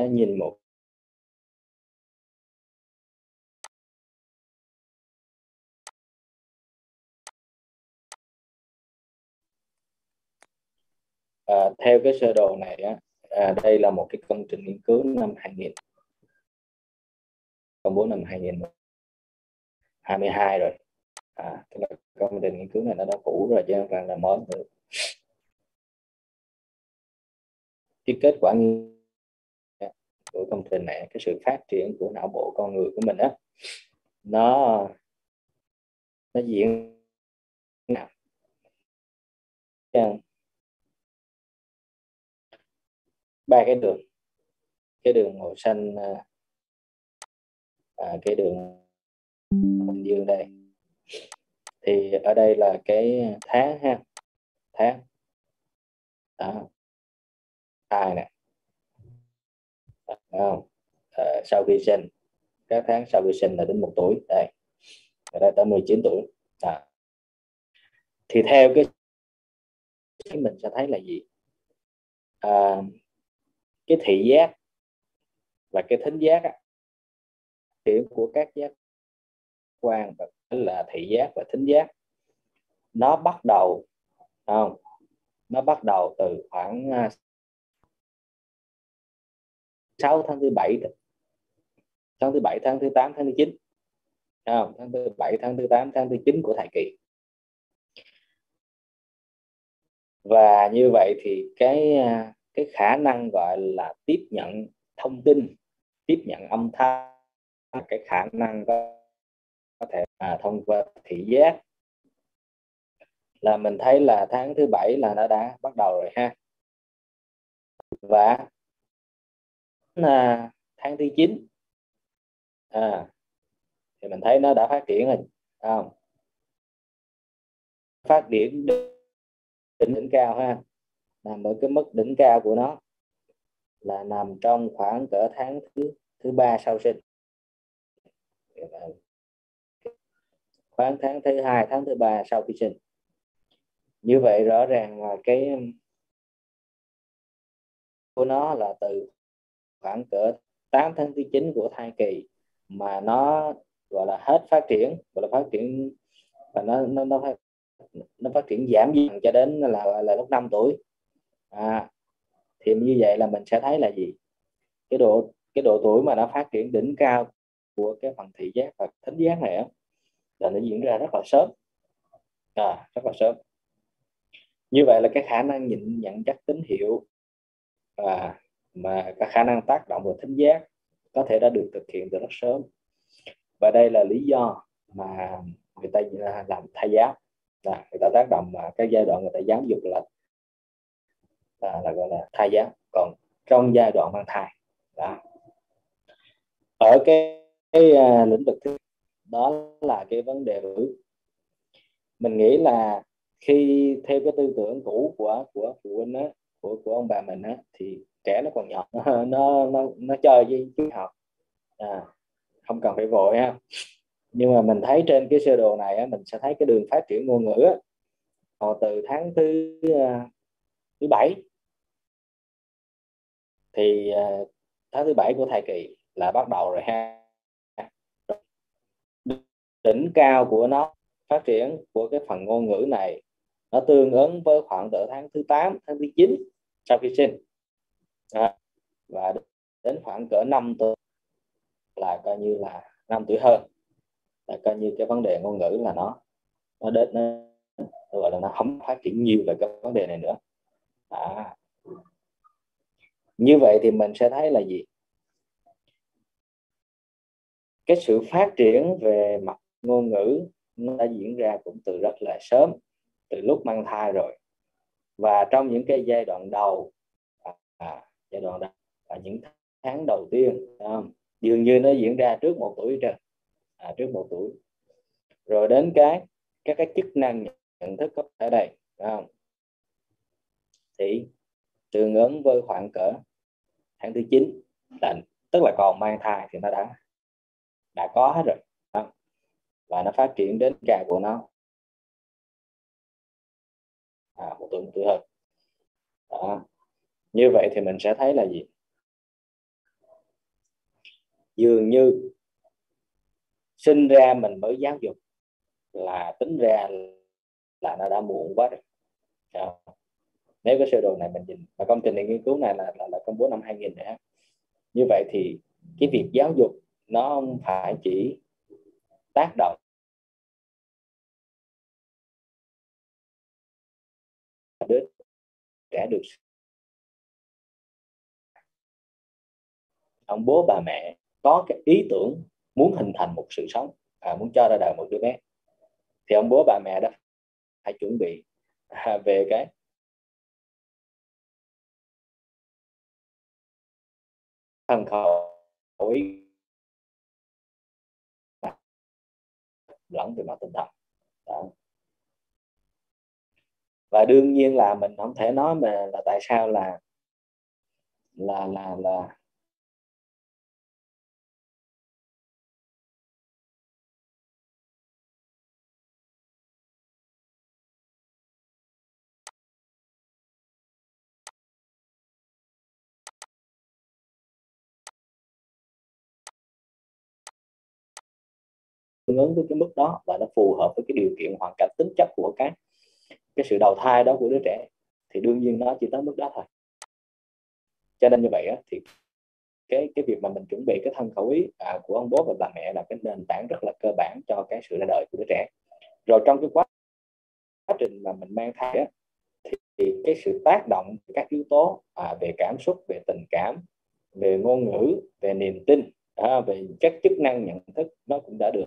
nhìn một à, theo cái sơ đồ này á, à, đây là một cái công trình nghiên cứu năm 2000 công bố năm 2022 rồi. À, tức là công trình nghiên cứu này nó đã cũ rồi chứ không phải là mới. Nữa cái kết quả của công trình này cái sự phát triển của não bộ con người của mình á. Nó nó diễn nào. Ba cái đường cái đường màu xanh à, à, cái đường bình dương đây. Thì ở đây là cái tháng ha tháng đó. Tài nè? Không? À, sau khi sinh các tháng sau khi sinh là đến một tuổi đây ở đây tới 19 tuổi à. thì theo cái mình sẽ thấy là gì à, cái thị giác và cái thính giác á, điểm của các giác quan là thị giác và thính giác nó bắt đầu không nó bắt đầu từ khoảng à, 6 tháng thứ bảy tháng thứ bảy tháng thứ 8 tháng thứ 9 không? tháng thứ bảy tháng thứ 8 tháng thứ 9 của thai kỳ. Và như vậy thì cái à, cái khả năng gọi là tiếp nhận thông tin tiếp nhận âm thanh cái khả năng có, có thể à, thông qua thị giác. Là mình thấy là tháng thứ bảy là nó đã bắt đầu rồi ha. Và à, tháng thứ 9 à, thì mình thấy nó đã phát triển rồi không? Phát triển đỉnh đỉnh cao ha. Nằm ở cái mức đỉnh cao của nó là nằm trong khoảng cỡ tháng thứ thứ ba sau sinh. Khoảng tháng thứ hai tháng thứ ba sau khi sinh. Như vậy rõ ràng là cái của nó là từ khoảng cỡ 8 tháng thứ 9 của thai kỳ mà nó gọi là hết phát triển gọi là phát triển và nó nó nó phát, nó phát triển giảm dần cho đến là là lúc 5 tuổi. À, thì như vậy là mình sẽ thấy là gì? Cái độ cái độ tuổi mà nó phát triển đỉnh cao của cái phần thị giác và thính giác này là nó diễn ra rất là sớm. À, rất là sớm. Như vậy là cái khả năng nhìn nhận chắc tín hiệu và mà các khả năng tác động vào thính giác có thể đã được thực hiện từ rất sớm. Và đây là lý do mà người ta à, làm thai giáo là người ta tác động mà cái giai đoạn người ta giáo dục là là, là gọi là thai giáo còn trong giai đoạn mang thai đó. Ở cái, cái uh, lĩnh vực thứ đó là cái vấn đề ngữ mình nghĩ là khi theo cái tư tưởng cũ của của phụ huynh á của của ông bà mình á thì trẻ nó còn nhỏ nó nó nó chơi với chú học à, không cần phải vội ha. Nhưng mà mình thấy trên cái sơ đồ này á, mình sẽ thấy cái đường phát triển ngôn ngữ á, từ tháng thứ uh, thứ bảy. Thì uh, tháng thứ bảy của thai kỳ là bắt đầu rồi ha. Đỉnh cao của nó phát triển của cái phần ngôn ngữ này nó tương ứng với khoảng từ tháng thứ 8 tháng thứ 9 sau khi sinh à, và đến khoảng cỡ 5 tuổi là coi như là 5 tuổi hơn. Là coi như cái vấn đề ngôn ngữ là nó nó đến nó gọi là nó không phát triển nhiều về cái vấn đề này nữa. À, như vậy thì mình sẽ thấy là gì? Cái sự phát triển về mặt ngôn ngữ nó đã diễn ra cũng từ rất là sớm từ lúc mang thai rồi. Và trong những cái giai đoạn đầu à, giai đoạn đầu và những tháng đầu tiên um, dường như nó diễn ra trước một tuổi rồi à, trước một tuổi rồi đến cái các cái chức năng nhận thức có thể đây không? thì tương ứng với khoảng cỡ tháng thứ 9 là tức là còn mang thai thì nó đã đã có hết rồi đó. và nó phát triển đến trà của nó à, một tuổi một tuổi hơn đó như vậy thì mình sẽ thấy là gì? Dường như sinh ra mình mới giáo dục là tính ra là nó đã muộn quá rồi. Nếu cái sơ đồ này mình nhìn và công trình này nghiên cứu này là, là, là công bố năm 2000 nữa như vậy thì cái việc giáo dục nó không phải chỉ tác động đứa trẻ được ông bố bà mẹ có cái ý tưởng muốn hình thành một sự sống à, muốn cho ra đời một đứa bé. Thì ông bố bà mẹ đó phải chuẩn bị à, về cái thân khẩu ý. Lẫn về mặt tinh thần. Đó. và đương nhiên là mình không thể nói mà là tại sao là là là là tương ứng với cái mức đó và nó phù hợp với cái điều kiện hoàn cảnh tính chất của cái cái sự đầu thai đó của đứa trẻ thì đương nhiên nó chỉ tới mức đó thôi. Cho nên như vậy á, thì cái cái việc mà mình chuẩn bị cái thân khẩu ý à, của ông bố và bà mẹ là cái nền tảng rất là cơ bản cho cái sự ra đời của đứa trẻ. Rồi trong cái quá, trình mà mình mang thai á, thì, thì cái sự tác động các yếu tố à, về cảm xúc về tình cảm về ngôn ngữ về niềm tin à, về các chức năng nhận thức nó cũng đã được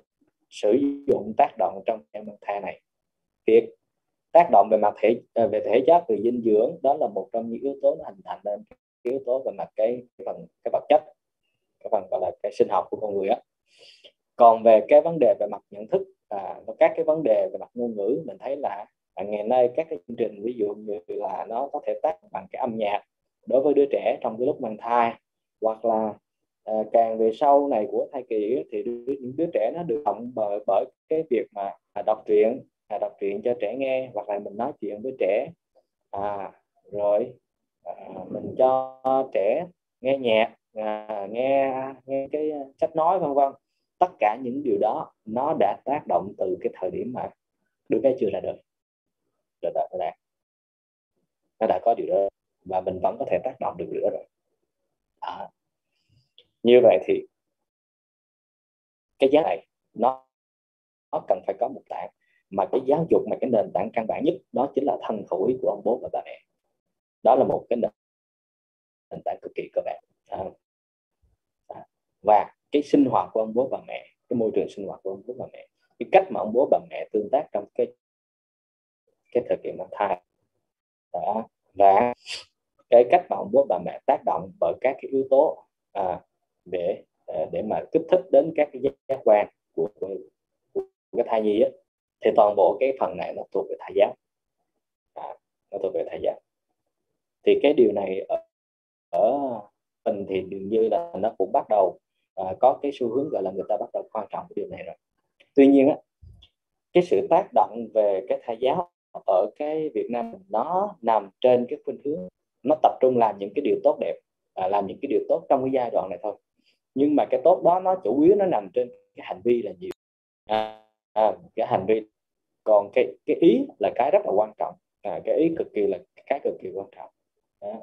sử dụng tác động trong em mang thai này. Việc tác động về mặt thể à, về thể chất về dinh dưỡng đó là một trong những yếu tố nó hình thành nên cái yếu tố về mặt cái, cái phần cái vật chất cái phần gọi là cái sinh học của con người á. Còn về cái vấn đề về mặt nhận thức à, các cái vấn đề về mặt ngôn ngữ mình thấy là à, ngày nay các cái chương trình ví dụ như là nó có thể tác bằng cái âm nhạc đối với đứa trẻ trong cái lúc mang thai hoặc là à, càng về sau này của thai kỳ thì những đứa trẻ nó được động bởi bởi cái việc mà à, đọc truyện à, đọc truyện cho trẻ nghe hoặc là mình nói chuyện với trẻ. À, rồi à, mình cho trẻ nghe nhạc à, nghe nghe cái sách nói vân vân. Tất cả những điều đó nó đã tác động từ cái thời điểm mà đứa bé chưa ra đời rồi đã, đã, nó đã có điều đó và mình vẫn có thể tác động được nữa rồi. À, như vậy thì cái giá này nó nó cần phải có một tảng mà cái giáo dục mà cái nền tảng căn bản nhất đó chính là thân khẩu ý của ông bố và bà mẹ. Đó là một cái nền, nền tảng cực kỳ cơ bản. À, à, và cái sinh hoạt của ông bố và mẹ cái môi trường sinh hoạt của ông bố và mẹ cái cách mà ông bố bà mẹ tương tác trong cái cái thời kỳ mang thai. Đó. Và cái cách mà ông bố bà mẹ tác động bởi các cái yếu tố à, để à, để mà kích thích đến các cái giác quan của, của, của cái thai nhi á thì toàn bộ cái phần này nó thuộc về thai giáo. À, nó thuộc về thai giáo. Thì cái điều này ở, ở mình thì dường như là nó cũng bắt đầu à, có cái xu hướng gọi là người ta bắt đầu quan trọng cái điều này rồi. Tuy nhiên á cái sự tác động về cái thai giáo ở cái Việt Nam nó nằm trên cái khuynh hướng nó tập trung làm những cái điều tốt đẹp à, làm những cái điều tốt trong cái giai đoạn này thôi nhưng mà cái tốt đó nó chủ yếu nó nằm trên cái hành vi là nhiều. À, à, cái hành vi. Còn cái cái ý là cái rất là quan trọng. À, cái ý cực kỳ là cái cực kỳ quan trọng. À.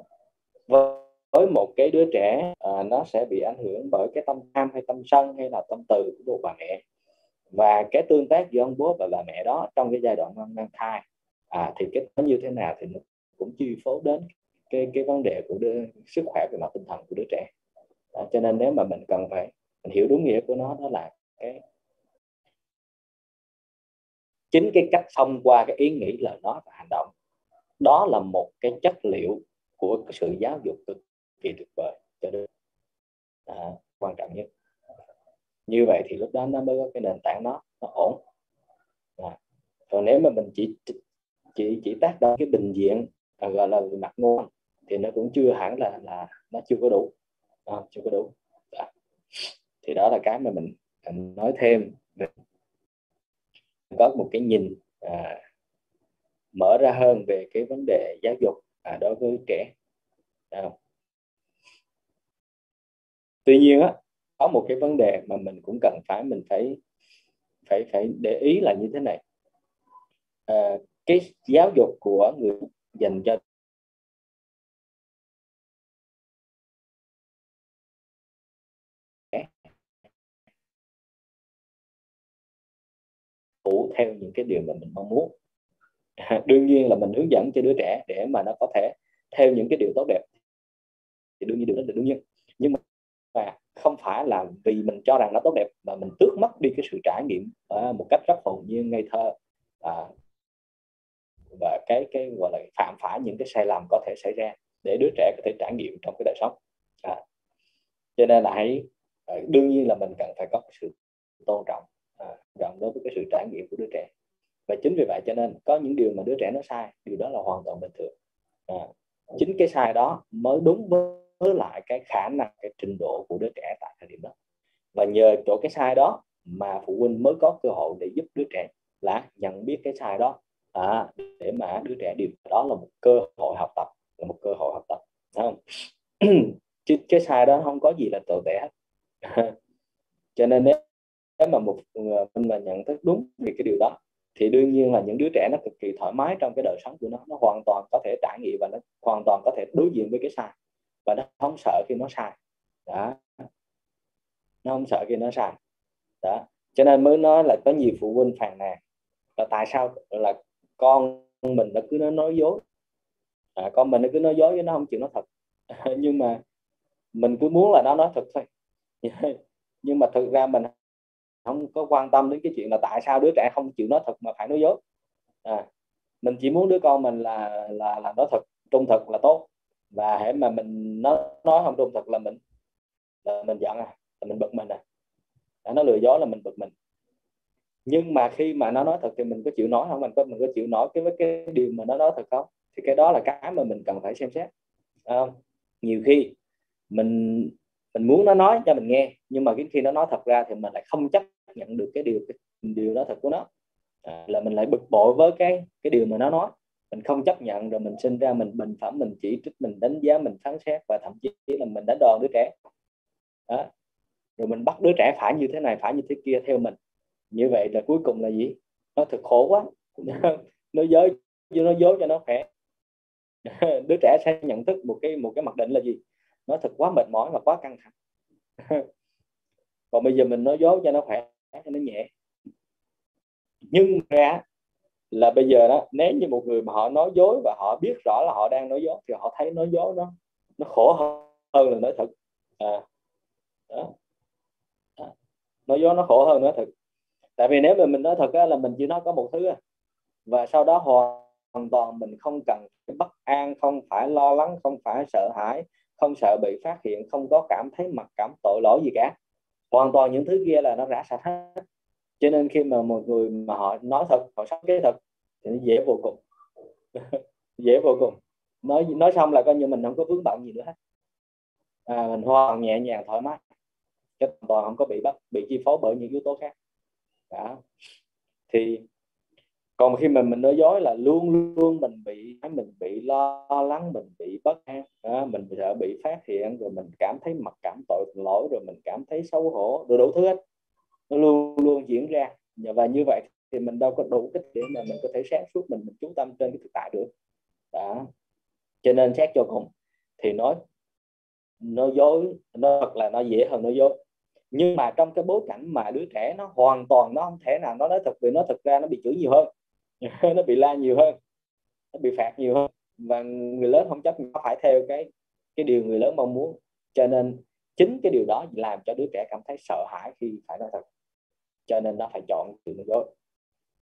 với một cái đứa trẻ à, nó sẽ bị ảnh hưởng bởi cái tâm tham hay tâm sân hay là tâm từ của bố bà mẹ. Và cái tương tác giữa ông bố và bà mẹ đó trong cái giai đoạn mang thai à, thì cái nó như thế nào thì nó cũng chi phối đến cái cái vấn đề của đứa, sức khỏe về mặt tinh thần của đứa trẻ đó, cho nên nếu mà mình cần phải mình hiểu đúng nghĩa của nó đó là cái chính cái cách thông qua cái ý nghĩ lời nói và hành động. Đó là một cái chất liệu của cái sự giáo dục cực kỳ tuyệt vời cho đứa à, quan trọng nhất. Như vậy thì lúc đó nó mới có cái nền tảng nó nó ổn. À. còn nếu mà mình chỉ chỉ chỉ tác động cái bình diện à, gọi là mặt ngôn thì nó cũng chưa hẳn là là nó chưa có đủ à, chưa có đủ à. Dạ. thì đó là cái mà mình, mình nói thêm mình có một cái nhìn à, mở ra hơn về cái vấn đề giáo dục à, đối với trẻ à. tuy nhiên á có một cái vấn đề mà mình cũng cần phải mình phải phải phải để ý là như thế này à, cái giáo dục của người dành cho theo những cái điều mà mình mong muốn. Đương nhiên là mình hướng dẫn cho đứa trẻ để mà nó có thể theo những cái điều tốt đẹp. Thì đương nhiên điều đó là đương nhiên. Nhưng mà không phải là vì mình cho rằng nó tốt đẹp mà mình tước mất đi cái sự trải nghiệm à, một cách rất hồn nhiên ngây thơ. À, và cái cái gọi là phạm phải những cái sai lầm có thể xảy ra để đứa trẻ có thể trải nghiệm trong cái đời sống. À. cho nên là hãy à, đương nhiên là mình cần phải có sự tôn trọng à, đối với cái sự trải nghiệm của đứa trẻ. Và chính vì vậy cho nên có những điều mà đứa trẻ nó sai điều đó là hoàn toàn bình thường. À, chính cái sai đó mới đúng với lại cái khả năng cái trình độ của đứa trẻ tại thời điểm đó. Và nhờ chỗ cái sai đó mà phụ huynh mới có cơ hội để giúp đứa trẻ là nhận biết cái sai đó. À, để mà đứa trẻ điều đó là một cơ hội học tập là một cơ hội học tập không? Chứ cái sai đó không có gì là tồi tệ hết. Cho nên nếu nếu mà một ờ, mình mà nhận thức đúng về cái điều đó thì đương nhiên là những đứa trẻ nó cực kỳ thoải mái trong cái đời sống của nó nó hoàn toàn có thể trải nghiệm và nó hoàn toàn có thể đối diện với cái sai. Và nó không sợ khi nó sai. Đó. Nó không sợ khi nó sai. Đó. Cho nên mới nói là có nhiều phụ huynh phàn nàn là tại sao là con mình nó cứ nói nói dối. À, con mình nó cứ nói dối với nó không chịu nói thật. Nhưng mà mình cứ muốn là nó nói thật thôi. Nhưng mà thực ra mình không có quan tâm đến cái chuyện là tại sao đứa trẻ không chịu nói thật mà phải nói dối. À, mình chỉ muốn đứa con mình là là là nói thật trung thực là tốt. Và hãy mà mình nói nói không trung thực là mình là mình giận à là mình bực mình à. Nó lừa dối là mình bực mình. Nhưng mà khi mà nó nói thật thì mình có chịu nói không? Mình có mình có chịu nói cái với cái điều mà nó nói thật không? Thì cái đó là cái mà mình cần phải xem xét à, nhiều khi mình mình muốn nó nói cho mình nghe nhưng mà khi nó nói thật ra thì mình lại không chấp nhận được cái điều cái điều đó thật của nó. À, là mình lại bực bội với cái cái điều mà nó nói. Mình không chấp nhận rồi mình sinh ra mình bình phẩm mình chỉ trích mình đánh giá mình phán xét và thậm chí là mình đánh đòn đứa trẻ. Đó. rồi mình bắt đứa trẻ phải như thế này phải như thế kia theo mình. Như vậy là cuối cùng là gì? Nó thật khổ quá. Nó dối nó dối cho nó khỏe. Đứa trẻ sẽ nhận thức một cái một cái mặc định là gì? Nó thật quá mệt mỏi và quá căng thẳng. Còn bây giờ mình nói dối cho nó khỏe cho nó nhẹ nhưng ra là bây giờ đó nếu như một người mà họ nói dối và họ biết rõ là họ đang nói dối thì họ thấy nói dối nó nó khổ hơn là nói thật à, đó. đó. nói dối nó khổ hơn nói thật tại vì nếu mà mình nói thật á, là mình chỉ nói có một thứ à. và sau đó hoàn toàn mình không cần bất an không phải lo lắng không phải sợ hãi không sợ bị phát hiện không có cảm thấy mặc cảm tội lỗi gì cả hoàn toàn những thứ kia là nó rã sạch hết. Cho nên khi mà một người mà họ nói thật họ sống cái thật thì nó dễ vô cùng. Dễ vô cùng. Nói nói xong là coi như mình không có vướng bận gì nữa hết. À, mình hoàn nhẹ nhàng thoải mái. Cái toàn không có bị bắt bị chi phối bởi những yếu tố khác. Đó. Thì còn khi mà mình nói dối là luôn luôn mình bị mình bị lo lắng mình bị bất an à, mình sợ bị phát hiện rồi mình cảm thấy mặc cảm tội lỗi rồi mình cảm thấy xấu hổ rồi đủ thứ hết. Nó luôn luôn diễn ra. Và như vậy thì mình đâu có đủ kích để mà mình có thể sáng suốt mình, mình chú tâm trên cái thực tại được. Đó. Cho nên xét cho cùng thì nói nói dối nó thật là nó dễ hơn nói dối. Nhưng mà trong cái bối cảnh mà đứa trẻ nó hoàn toàn nó không thể nào nó nói thật vì nó thực ra nó bị chửi nhiều hơn nó bị la nhiều hơn, nó bị phạt nhiều hơn. Và người lớn không chấp, nó phải theo cái cái điều người lớn mong muốn. Cho nên chính cái điều đó làm cho đứa trẻ cảm thấy sợ hãi khi phải nói thật. Cho nên nó phải chọn từ nói dối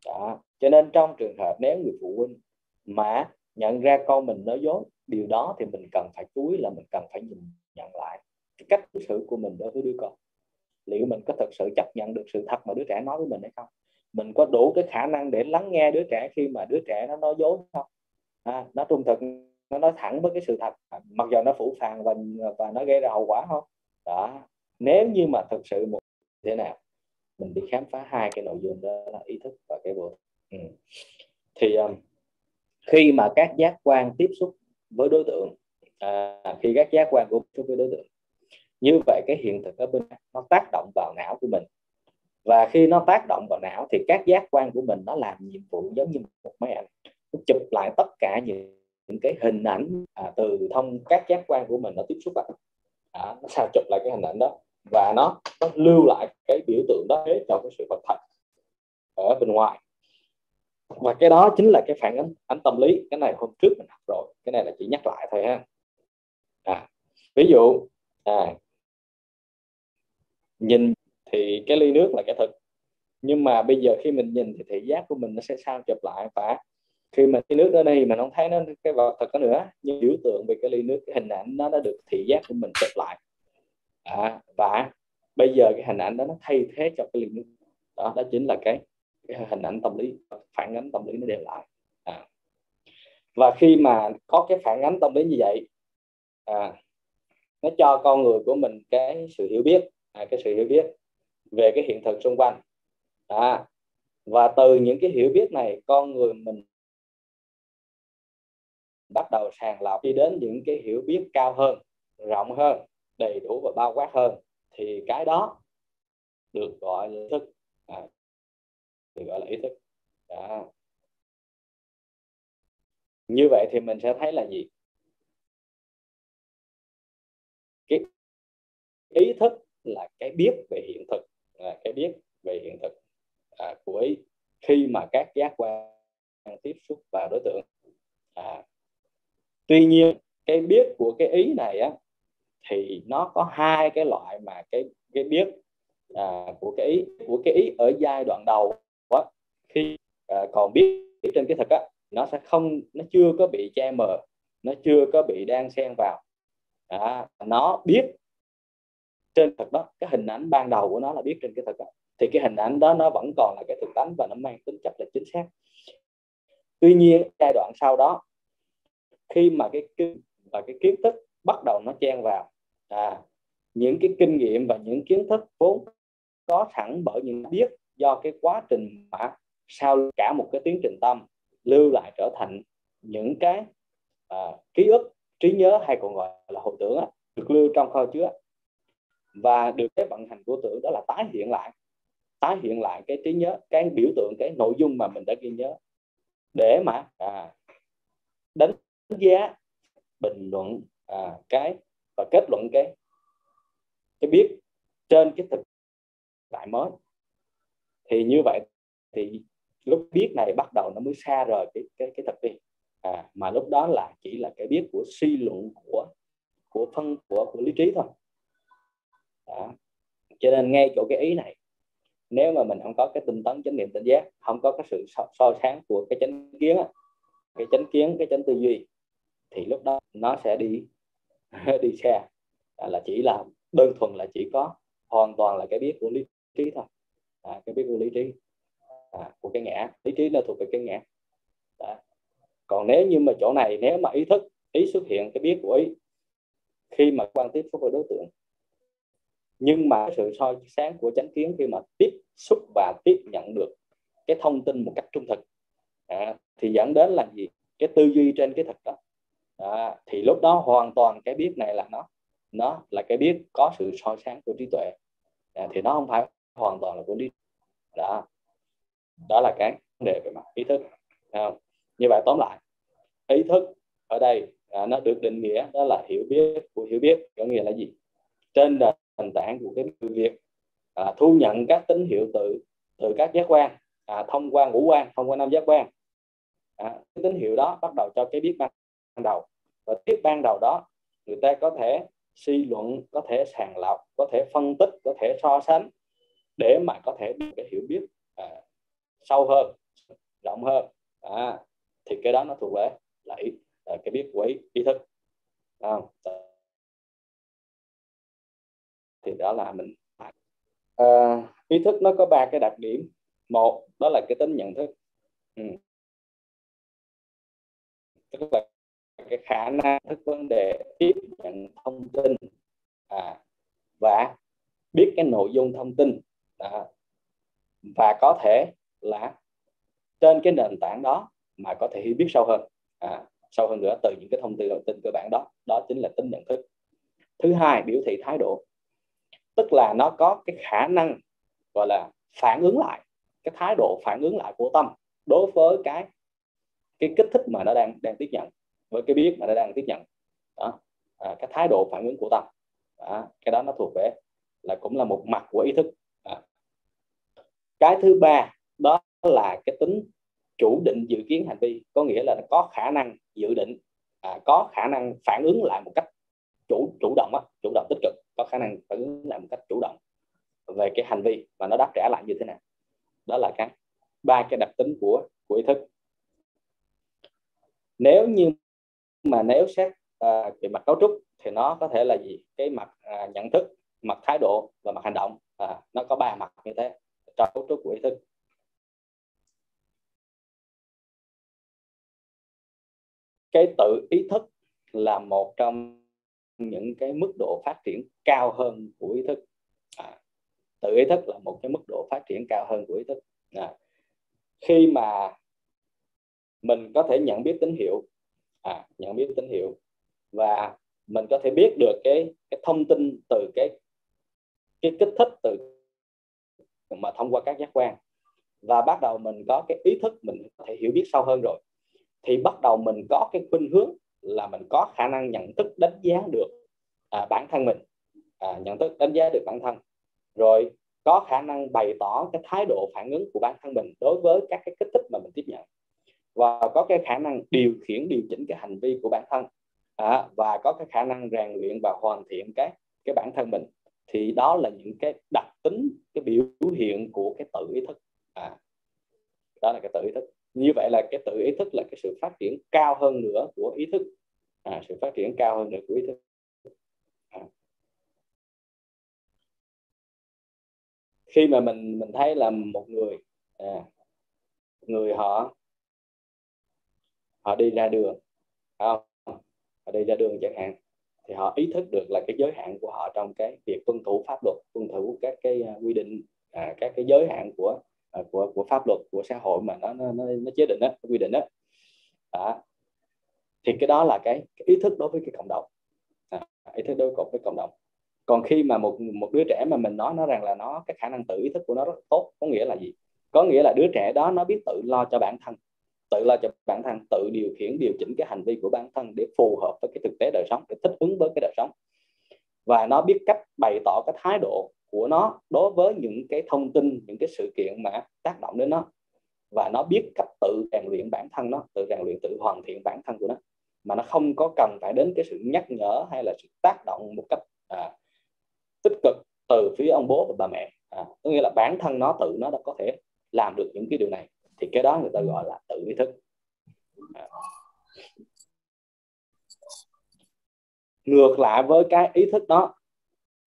đó. Cho nên trong trường hợp nếu người phụ huynh mà nhận ra con mình nói dối, điều đó thì mình cần phải chú ý là mình cần phải nhìn nhận lại cái cách ứng xử của mình đối với đứa con. Liệu mình có thực sự chấp nhận được sự thật mà đứa trẻ nói với mình hay không? Mình có đủ cái khả năng để lắng nghe đứa trẻ khi mà đứa trẻ nó nói dối không? À, nó trung thực nó nói thẳng với cái sự thật. À, mặc dù nó phủ phàng và và nó gây ra hậu quả không? Đó nếu như mà thực sự một thế nào mình đi khám phá hai cái nội dung đó là ý thức và cái vô ừ. thì um, khi mà các giác quan tiếp xúc với đối tượng à, khi các giác quan của tiếp xúc với đối tượng như vậy cái hiện thực ở bên nó tác động vào não của mình và khi nó tác động vào não thì các giác quan của mình nó làm nhiệm vụ giống như một máy ảnh nó chụp lại tất cả những, những cái hình ảnh à, từ thông các giác quan của mình nó tiếp xúc vào à, nó sao chụp lại cái hình ảnh đó. Và nó nó lưu lại cái biểu tượng đó hết cho cái sự vật thật ở bên ngoài. Và cái đó chính là cái phản ánh, ánh tâm lý. Cái này hôm trước mình học rồi cái này là chỉ nhắc lại thôi ha. À, ví dụ à, nhìn thì cái ly nước là cái thực. Nhưng mà bây giờ khi mình nhìn thì thị giác của mình nó sẽ sao chụp lại. Và khi mà cái nước ở đây mình không thấy nó cái vật thật đó nữa nhưng biểu tượng về cái ly nước cái hình ảnh nó đã được thị giác của mình chụp lại. À, và bây giờ cái hình ảnh đó nó thay thế cho cái ly nước. Đó đó chính là cái, cái hình ảnh tâm lý phản ánh tâm lý nó đều lại. À. và khi mà có cái phản ánh tâm lý như vậy à, nó cho con người của mình cái sự hiểu biết. À, cái sự hiểu biết về cái hiện thực xung quanh. À, và từ những cái hiểu biết này con người mình bắt đầu sàng lọc đi đến những cái hiểu biết cao hơn rộng hơn đầy đủ và bao quát hơn thì cái đó được gọi là ý thức. À, được gọi là ý thức. À. như vậy thì mình sẽ thấy là gì? Cái ý thức là cái biết về hiện thực là cái biết về hiện thực à, của ý. Khi mà các giác quan tiếp xúc vào đối tượng à, tuy nhiên cái biết của cái ý này á thì nó có hai cái loại mà cái cái biết à, của cái ý của cái ý ở giai đoạn đầu á, khi à, còn biết trên cái thực á nó sẽ không nó chưa có bị che mờ nó chưa có bị đang xen vào. À, nó biết trên thực đó cái hình ảnh ban đầu của nó là biết trên cái thực đó. thì cái hình ảnh đó nó vẫn còn là cái thực tánh và nó mang tính chất là chính xác tuy nhiên giai đoạn sau đó khi mà cái kinh và cái kiến thức bắt đầu nó chen vào à, những cái kinh nghiệm và những kiến thức vốn có sẵn bởi những biết do cái quá trình mà sau cả một cái tiến trình tâm lưu lại trở thành những cái à, ký ức trí nhớ hay còn gọi là hồi tưởng á, được lưu trong kho chứa và được cái vận hành của tưởng đó là tái hiện lại tái hiện lại cái trí nhớ cái biểu tượng cái nội dung mà mình đã ghi nhớ. Để mà à, đánh giá bình luận à, cái và kết luận cái cái biết trên cái thực tại mới. Thì như vậy thì lúc biết này bắt đầu nó mới xa rời cái cái cái thực đi. À, mà lúc đó là chỉ là cái biết của suy luận của của phân của của lý trí thôi đó. cho nên ngay chỗ cái ý này nếu mà mình không có cái tinh tấn chánh niệm tỉnh giác không có cái sự so, so sáng của cái chánh kiến á cái chánh kiến cái chánh tư duy thì lúc đó nó sẽ đi đi xe à, là chỉ là đơn thuần là chỉ có hoàn toàn là cái biết của lý trí thôi à, cái biết của lý trí à, của cái ngã lý trí nó thuộc về cái ngã đó. còn nếu như mà chỗ này nếu mà ý thức ý xuất hiện cái biết của ý khi mà quan tiếp xúc với đối tượng nhưng mà sự soi sáng của chánh kiến khi mà tiếp xúc và tiếp nhận được cái thông tin một cách trung thực à, thì dẫn đến là gì? Cái tư duy trên cái thực đó. À, thì lúc đó hoàn toàn cái biết này là nó nó là cái biết có sự soi sáng của trí tuệ. À, thì nó không phải hoàn toàn là của lý đó. Đó là cái vấn đề về mặt ý thức. À, như vậy tóm lại ý thức ở đây à, nó được định nghĩa đó là hiểu biết của hiểu biết có nghĩa là gì? Trên nền tảng của cái việc à, thu nhận các tín hiệu từ từ các giác quan à, thông qua ngũ quan thông qua năm giác quan. À, cái tín hiệu đó bắt đầu cho cái biết ban đầu. Và biết ban đầu đó người ta có thể suy luận có thể sàng lọc có thể phân tích có thể so sánh để mà có thể được cái hiểu biết à, sâu hơn rộng hơn. À, thì cái đó nó thuộc về lại là cái biết của ý, ý thức. À, thì đó là mình à, ý thức nó có ba cái đặc điểm. Một đó là cái tính nhận thức. Ừ. tức là cái khả năng thức vấn đề tiếp nhận thông tin. À, và biết cái nội dung thông tin. À, và có thể là trên cái nền tảng đó mà có thể hiểu biết sâu hơn. À, sâu hơn nữa từ những cái thông tin tin cơ bản đó. Đó chính là tính nhận thức. Thứ hai biểu thị thái độ tức là nó có cái khả năng gọi là phản ứng lại cái thái độ phản ứng lại của tâm đối với cái cái kích thích mà nó đang đang tiếp nhận với cái biết mà nó đang tiếp nhận đó à, cái thái độ phản ứng của tâm đó. cái đó nó thuộc về là cũng là một mặt của ý thức à. cái thứ ba đó là cái tính chủ định dự kiến hành vi có nghĩa là nó có khả năng dự định à, có khả năng phản ứng lại một cách chủ chủ động á, chủ động tích cực có khả năng phản ứng lại một cách chủ động về cái hành vi và nó đáp trả lại như thế nào. Đó là cái ba cái đặc tính của của ý thức. Nếu như mà nếu xét à, về mặt cấu trúc thì nó có thể là gì? Cái mặt à, nhận thức mặt thái độ và mặt hành động. À, nó có ba mặt như thế trong cấu trúc của ý thức. Cái tự ý thức là một trong những cái mức độ phát triển cao hơn của ý thức. À, tự ý thức là một cái mức độ phát triển cao hơn của ý thức. À, khi mà mình có thể nhận biết tín hiệu à, nhận biết tín hiệu và mình có thể biết được cái cái thông tin từ cái cái kích thích từ mà thông qua các giác quan và bắt đầu mình có cái ý thức mình có thể hiểu biết sâu hơn rồi thì bắt đầu mình có cái khuynh hướng là mình có khả năng nhận thức đánh giá được à, bản thân mình à, nhận thức đánh giá được bản thân rồi có khả năng bày tỏ cái thái độ phản ứng của bản thân mình đối với các cái kích thích mà mình tiếp nhận và có cái khả năng điều khiển điều chỉnh cái hành vi của bản thân à, và có cái khả năng rèn luyện và hoàn thiện cái cái bản thân mình thì đó là những cái đặc tính cái biểu hiện của cái tự ý thức à, đó là cái tự ý thức như vậy là cái tự ý thức là cái sự phát triển cao hơn nữa của ý thức. À, sự phát triển cao hơn nữa của ý thức. À. khi mà mình mình thấy là một người à, người họ họ đi ra đường không? Họ đi ra đường chẳng hạn thì họ ý thức được là cái giới hạn của họ trong cái việc tuân thủ pháp luật tuân thủ các cái à, quy định à, các cái giới hạn của À, của của pháp luật của xã hội mà nó nó nó nó chế định đó quy định đó. đó. Thì cái đó là cái, cái ý thức đối với cái cộng đồng. À, ý thức đối với cộng đồng. Còn khi mà một một đứa trẻ mà mình nói nó rằng là nó cái khả năng tự ý thức của nó rất tốt có nghĩa là gì? Có nghĩa là đứa trẻ đó nó biết tự lo cho bản thân tự lo cho bản thân tự điều khiển điều chỉnh cái hành vi của bản thân để phù hợp với cái thực tế đời sống để thích ứng với cái đời sống. Và nó biết cách bày tỏ cái thái độ của nó đối với những cái thông tin những cái sự kiện mà tác động đến nó. Và nó biết cách tự rèn luyện bản thân nó tự rèn luyện tự hoàn thiện bản thân của nó. Mà nó không có cần phải đến cái sự nhắc nhở hay là sự tác động một cách à, tích cực từ phía ông bố và bà mẹ. À, có nghĩa là bản thân nó tự nó đã có thể làm được những cái điều này. Thì cái đó người ta gọi là tự ý thức. À. ngược lại với cái ý thức đó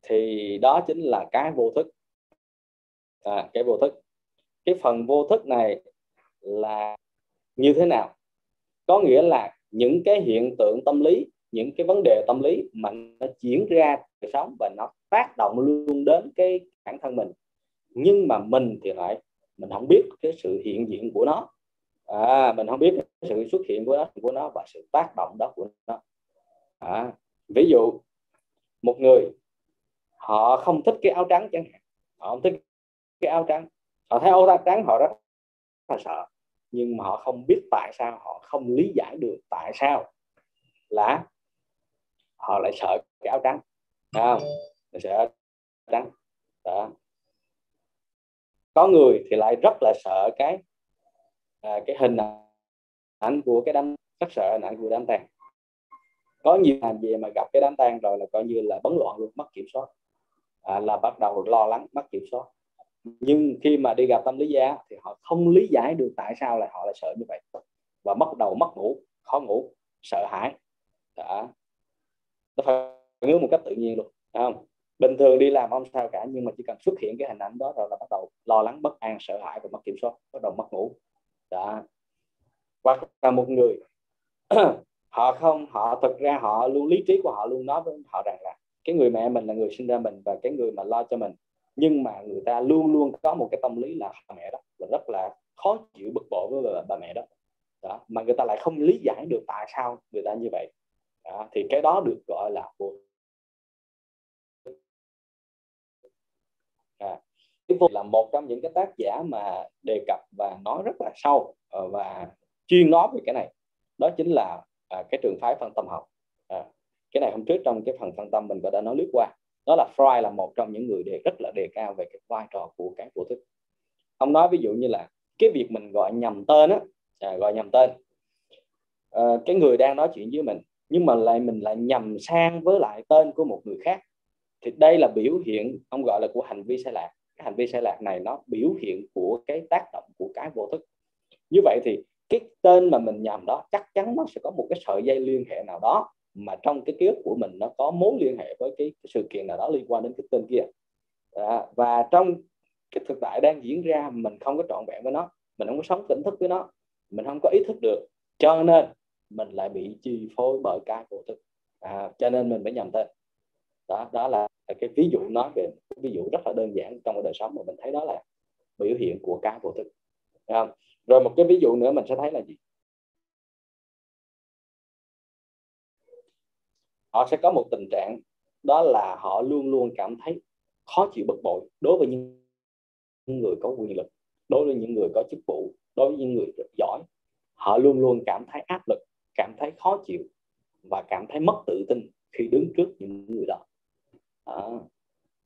thì đó chính là cái vô thức. À, cái vô thức. Cái phần vô thức này là như thế nào? Có nghĩa là những cái hiện tượng tâm lý những cái vấn đề tâm lý mà nó diễn ra đời sống và nó tác động luôn đến cái bản thân mình. Nhưng mà mình thì lại mình không biết cái sự hiện diện của nó. À, mình không biết cái sự xuất hiện của nó của nó và sự tác động đó của nó. À, ví dụ một người họ không thích cái áo trắng chẳng hạn. Họ không thích cái áo trắng. Họ thấy áo trắng họ rất là sợ. Nhưng mà họ không biết tại sao họ không lý giải được tại sao là họ lại sợ cái áo trắng. Không? Sợ áo trắng. Đó. Có người thì lại rất là sợ cái à, cái hình ảnh của cái đám rất sợ hình ảnh của đám tang. Có nhiều làm gì mà gặp cái đám tang rồi là coi như là bấn loạn luôn mất kiểm soát à, là bắt đầu lo lắng mất kiểm soát. Nhưng khi mà đi gặp tâm lý gia thì họ không lý giải được tại sao lại họ lại sợ như vậy. Và bắt đầu mất ngủ khó ngủ sợ hãi. Đã nó phải ngứa một cách tự nhiên luôn không? Bình thường đi làm không sao cả nhưng mà chỉ cần xuất hiện cái hình ảnh đó rồi là bắt đầu lo lắng bất an sợ hãi và mất kiểm soát bắt đầu mất ngủ. Đó. Hoặc là một người họ không họ thực ra họ luôn lý trí của họ luôn nói với họ rằng là cái người mẹ mình là người sinh ra mình và cái người mà lo cho mình nhưng mà người ta luôn luôn có một cái tâm lý là bà mẹ đó và rất là khó chịu bực bội với bà, bà mẹ đó. đó mà người ta lại không lý giải được tại sao người ta như vậy đó. thì cái đó được gọi là vô à, vô là một trong những cái tác giả mà đề cập và nói rất là sâu ờ, và chuyên nói về cái này đó chính là à, cái trường phái phân tâm học cái này hôm trước trong cái phần phân tâm mình có đã nói lướt qua. Đó là Freud là một trong những người đề rất là đề cao về cái vai trò của cái vô thức. Ông nói ví dụ như là cái việc mình gọi nhầm tên á à, gọi nhầm tên. À, cái người đang nói chuyện với mình nhưng mà lại mình lại nhầm sang với lại tên của một người khác. Thì đây là biểu hiện ông gọi là của hành vi sai lạc. Cái hành vi sai lạc này nó biểu hiện của cái tác động của cái vô thức. Như vậy thì cái tên mà mình nhầm đó chắc chắn nó sẽ có một cái sợi dây liên hệ nào đó mà trong cái ký ức của mình nó có mối liên hệ với cái, cái sự kiện nào đó liên quan đến cái tên kia. À, và trong cái thực tại đang diễn ra mình không có trọn vẹn với nó mình không có sống tỉnh thức với nó mình không có ý thức được cho nên mình lại bị chi phối bởi cái vô thức. À, cho nên mình mới nhầm tên. Đó đó là cái ví dụ nói về ví dụ rất là đơn giản trong đời sống mà mình thấy đó là biểu hiện của cái vô thức. À, rồi một cái ví dụ nữa mình sẽ thấy là gì? Họ sẽ có một tình trạng đó là họ luôn luôn cảm thấy khó chịu bực bội đối với những người có quyền lực đối với những người có chức vụ đối với những người giỏi. Họ luôn luôn cảm thấy áp lực cảm thấy khó chịu và cảm thấy mất tự tin khi đứng trước những người đó. À,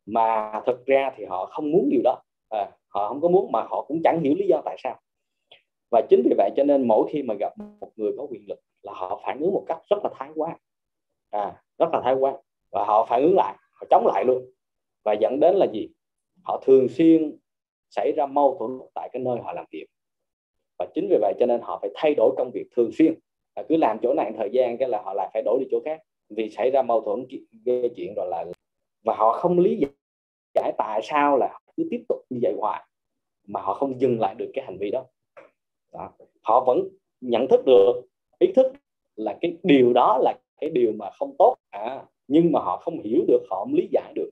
mà thật ra thì họ không muốn điều đó. À, họ không có muốn mà họ cũng chẳng hiểu lý do tại sao. Và chính vì vậy cho nên mỗi khi mà gặp một người có quyền lực là họ phản ứng một cách rất là thái quá à, rất là thái quá. Và họ phản ứng lại họ chống lại luôn. Và dẫn đến là gì? Họ thường xuyên xảy ra mâu thuẫn tại cái nơi họ làm việc. Và chính vì vậy cho nên họ phải thay đổi công việc thường xuyên. À, cứ làm chỗ này thời gian cái là họ lại phải đổi đi chỗ khác. Vì xảy ra mâu thuẫn gây chuyện rồi là và họ không lý giải tại sao là cứ tiếp tục như vậy hoài mà họ không dừng lại được cái hành vi đó, đó. họ vẫn nhận thức được ý thức là cái điều đó là cái điều mà không tốt à, nhưng mà họ không hiểu được họ không lý giải được.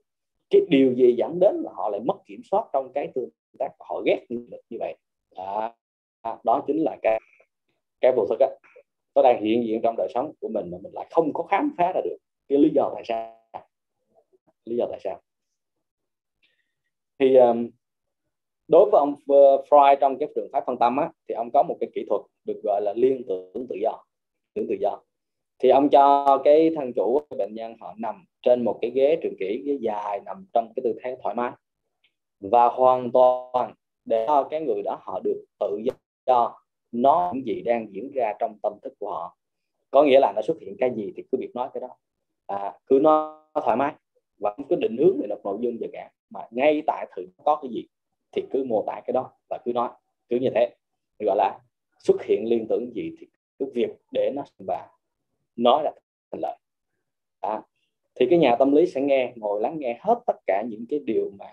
Cái điều gì dẫn đến là họ lại mất kiểm soát trong cái tương tác họ ghét như, như vậy. À, đó chính là cái cái vô thức á. Nó đang hiện diện trong đời sống của mình mà mình lại không có khám phá ra được cái lý do tại sao. Lý do tại sao. Thì um, đối với ông uh, Freud trong cái trường phái phân tâm á, thì ông có một cái kỹ thuật được gọi là liên tưởng tự do tưởng tự do thì ông cho cái thân chủ bệnh nhân họ nằm trên một cái ghế trường kỷ ghế dài nằm trong cái tư thế thoải mái. Và hoàn toàn để cho cái người đó họ được tự do nó những gì đang diễn ra trong tâm thức của họ. Có nghĩa là nó xuất hiện cái gì thì cứ việc nói cái đó. À, cứ nói thoải mái và không có định hướng về đọc nội dung gì cả. Mà ngay tại thử có cái gì thì cứ mô tả cái đó và cứ nói cứ như thế. Gọi là xuất hiện liên tưởng gì thì cứ việc để nó và nói là thành lợi. À, thì cái nhà tâm lý sẽ nghe ngồi lắng nghe hết tất cả những cái điều mà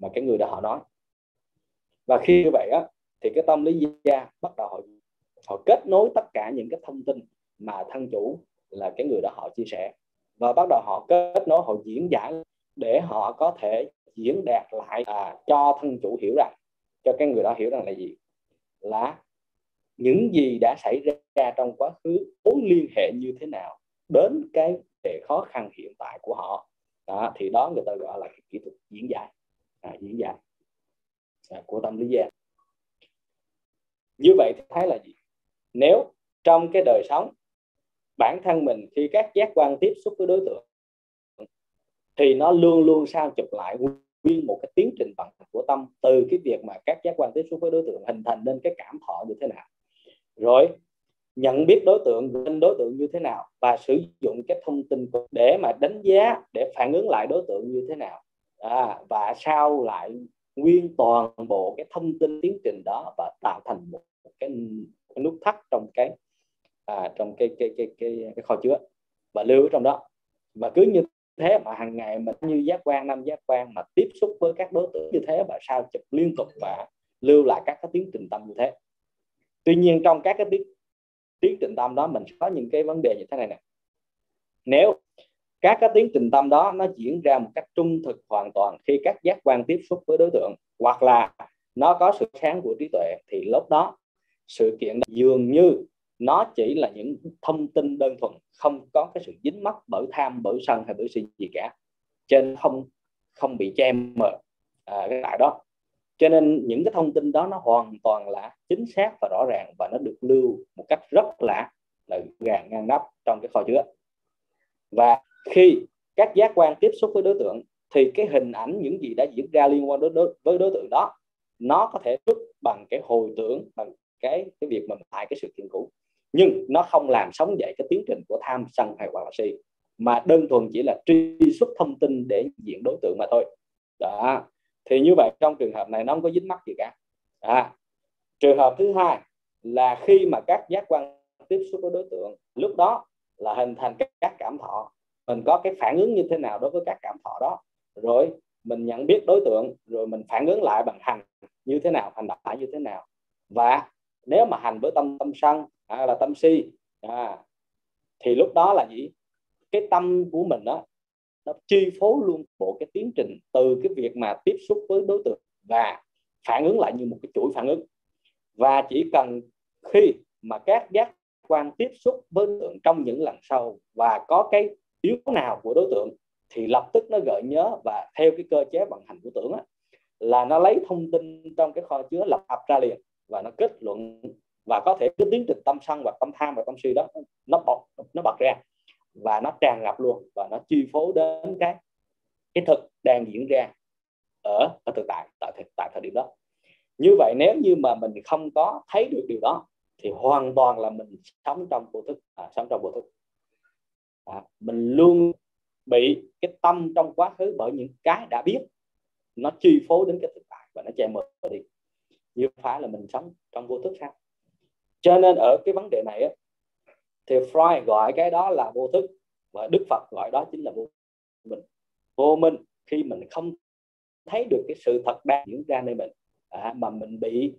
mà cái người đó họ nói. Và khi như vậy á thì cái tâm lý gia bắt đầu họ, họ kết nối tất cả những cái thông tin mà thân chủ là cái người đó họ chia sẻ. Và bắt đầu họ kết nối họ diễn giải để họ có thể diễn đạt lại à, cho thân chủ hiểu rằng cho cái người đó hiểu rằng là gì? Là những gì đã xảy ra trong quá khứ mối liên hệ như thế nào đến cái đề khó khăn hiện tại của họ? Đó, thì đó người ta gọi là cái kỹ thuật diễn giải. À, diễn giải à, của tâm lý gia. Như vậy thì thấy là gì? Nếu trong cái đời sống bản thân mình khi các giác quan tiếp xúc với đối tượng thì nó luôn luôn sao chụp lại nguyên một cái tiến trình vận hành của tâm từ cái việc mà các giác quan tiếp xúc với đối tượng hình thành nên cái cảm thọ như thế nào? Rồi nhận biết đối tượng nên đối tượng như thế nào và sử dụng các thông tin để mà đánh giá để phản ứng lại đối tượng như thế nào. À, và sao lại nguyên toàn bộ cái thông tin tiến trình đó và tạo thành một cái, cái nút thắt trong cái à, trong cái cái, cái cái cái kho chứa và lưu ở trong đó. Và cứ như thế mà hàng ngày mình như giác quan năm giác quan mà tiếp xúc với các đối tượng như thế và sao chụp liên tục và lưu lại các cái tiến trình tâm như thế tuy nhiên trong các cái tiến, tiến trình tâm đó mình có những cái vấn đề như thế này nè. Nếu các cái tiến trình tâm đó nó diễn ra một cách trung thực hoàn toàn khi các giác quan tiếp xúc với đối tượng hoặc là nó có sự sáng của trí tuệ thì lúc đó sự kiện dường như nó chỉ là những thông tin đơn thuần không có cái sự dính mắc bởi tham bởi sân hay bởi si gì cả. Trên không không bị che mờ à, cái lại đó cho nên những cái thông tin đó nó hoàn toàn là chính xác và rõ ràng và nó được lưu một cách rất là là gàng ngăn nắp trong cái kho chứa. Và khi các giác quan tiếp xúc với đối tượng thì cái hình ảnh những gì đã diễn ra liên quan đối, đối với đối tượng đó nó có thể xuất bằng cái hồi tưởng bằng cái cái việc mà lại cái sự kiện cũ. Nhưng nó không làm sống dậy cái tiến trình của tham sân hay hoặc là si mà đơn thuần chỉ là truy xuất thông tin để diện đối tượng mà thôi. Đó thì như vậy trong trường hợp này nó không có dính mắc gì cả. À, trường hợp thứ hai là khi mà các giác quan tiếp xúc với đối tượng lúc đó là hình thành các cảm thọ. Mình có cái phản ứng như thế nào đối với các cảm thọ đó? Rồi mình nhận biết đối tượng rồi mình phản ứng lại bằng hành như thế nào hành động lại như thế nào. Và nếu mà hành với tâm tâm sân hay là tâm si à, thì lúc đó là gì? Cái tâm của mình đó nó chi phối luôn bộ cái tiến trình từ cái việc mà tiếp xúc với đối tượng và phản ứng lại như một cái chuỗi phản ứng. Và chỉ cần khi mà các giác quan tiếp xúc với đối tượng trong những lần sau và có cái yếu nào của đối tượng thì lập tức nó gợi nhớ và theo cái cơ chế vận hành của tưởng á, là nó lấy thông tin trong cái kho chứa lập ra liền và nó kết luận và có thể cái tiến trình tâm sân và tâm tham và tâm si đó nó bật nó bật ra và nó tràn ngập luôn và nó chi phối đến cái cái thực đang diễn ra ở ở thực tại tại tại thời điểm đó. Như vậy nếu như mà mình không có thấy được điều đó thì hoàn toàn là mình sống trong vô thức à, sống trong vô thức. À, mình luôn bị cái tâm trong quá khứ bởi những cái đã biết nó chi phối đến cái thực tại và nó che mờ đi. Như phải là mình sống trong vô thức sao? Cho nên ở cái vấn đề này á, thì Freud gọi cái đó là vô thức và Đức Phật gọi đó chính là vô minh. Vô minh khi mình không thấy được cái sự thật đang diễn ra nơi mình à, mà mình bị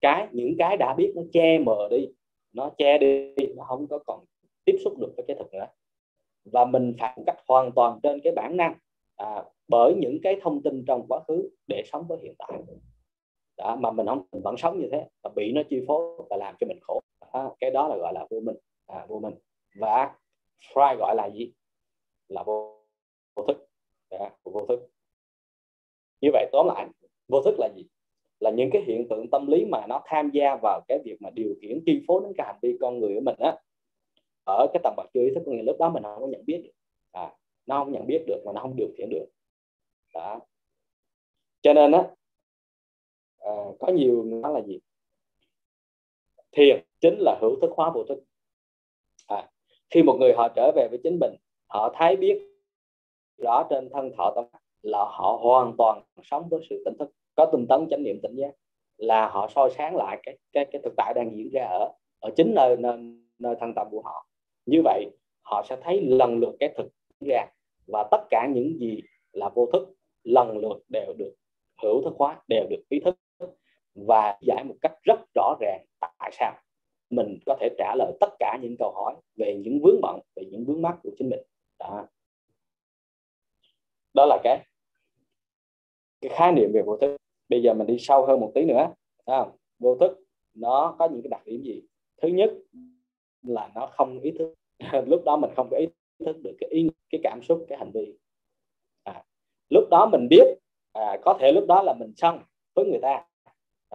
cái những cái đã biết nó che mờ đi nó che đi nó không có còn tiếp xúc được với cái thực nữa. Và mình phản cách hoàn toàn trên cái bản năng à, bởi những cái thông tin trong quá khứ để sống với hiện tại. Đó, mà mình không mình vẫn sống như thế và bị nó chi phối và làm cho mình khổ. À, cái đó là gọi là vô minh à, vô minh. Và Freud gọi là gì? Là vô, vô thức. À, vô thức. Như vậy tóm lại vô thức là gì? Là những cái hiện tượng tâm lý mà nó tham gia vào cái việc mà điều khiển chi phối đến cái hành vi con người của mình á ở cái tầng bậc chưa ý thức của lúc đó mình không có nhận biết được. À, nó không nhận biết được mà nó không điều khiển được. Đó. Cho nên á à, có nhiều nó là gì? Thiền chính là hữu thức hóa vô thức à, khi một người họ trở về với chính mình họ thấy biết rõ trên thân thọ tâm là họ hoàn toàn sống với sự tỉnh thức có tinh tấn chánh niệm tỉnh giác là họ soi sáng lại cái cái cái thực tại đang diễn ra ở ở chính nơi nơi, nơi thân tâm của họ. Như vậy họ sẽ thấy lần lượt cái thực ra và tất cả những gì là vô thức lần lượt đều được hữu thức hóa đều được ý thức và giải một cách rất rõ ràng tại sao mình có thể trả lời tất cả những câu hỏi về những vướng bận về những vướng mắc của chính mình. Đó. Đó là cái cái khái niệm về vô thức. Bây giờ mình đi sâu hơn một tí nữa à, vô thức nó có những cái đặc điểm gì? Thứ nhất là nó không ý thức. Lúc đó mình không có ý thức được cái ý cái cảm xúc cái hành vi. À, lúc đó mình biết à, có thể lúc đó là mình sân với người ta.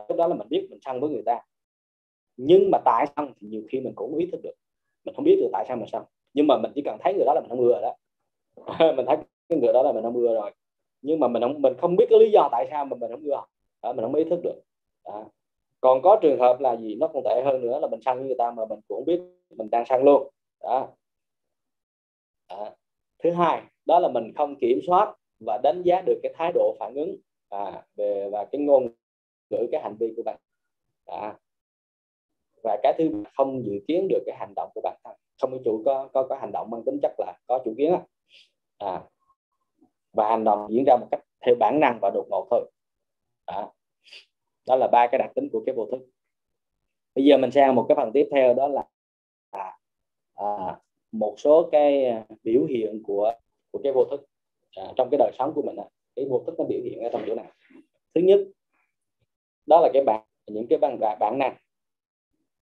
Lúc đó là mình biết mình sân với người ta nhưng mà tại sao thì nhiều khi mình cũng ý thức được. Mình không biết được tại sao mình sân nhưng mà mình chỉ cần thấy người đó là mình không ưa đó. Mình thấy cái người đó là mình không ưa rồi. Nhưng mà mình không mình không biết cái lý do tại sao mà mình không ưa. Đó, mình không ý thức được. Đó. còn có trường hợp là gì nó còn tệ hơn nữa là mình săn với người ta mà mình cũng biết mình đang săn luôn. Đó. đó. Thứ hai đó là mình không kiểm soát và đánh giá được cái thái độ phản ứng à, về và cái ngôn ngữ cái hành vi của bạn. À, và cái thứ không dự kiến được cái hành động của bản thân. Không có chủ có có có hành động mang tính chất là có chủ kiến á. À, và hành động diễn ra một cách theo bản năng và đột ngột thôi. Đó, đó là ba cái đặc tính của cái vô thức. Bây giờ mình sang một cái phần tiếp theo đó là à, à, một số cái biểu hiện của của cái vô thức à, trong cái đời sống của mình cái vô thức nó biểu hiện ở trong chỗ nào? Thứ nhất đó là cái bản những cái bản bản năng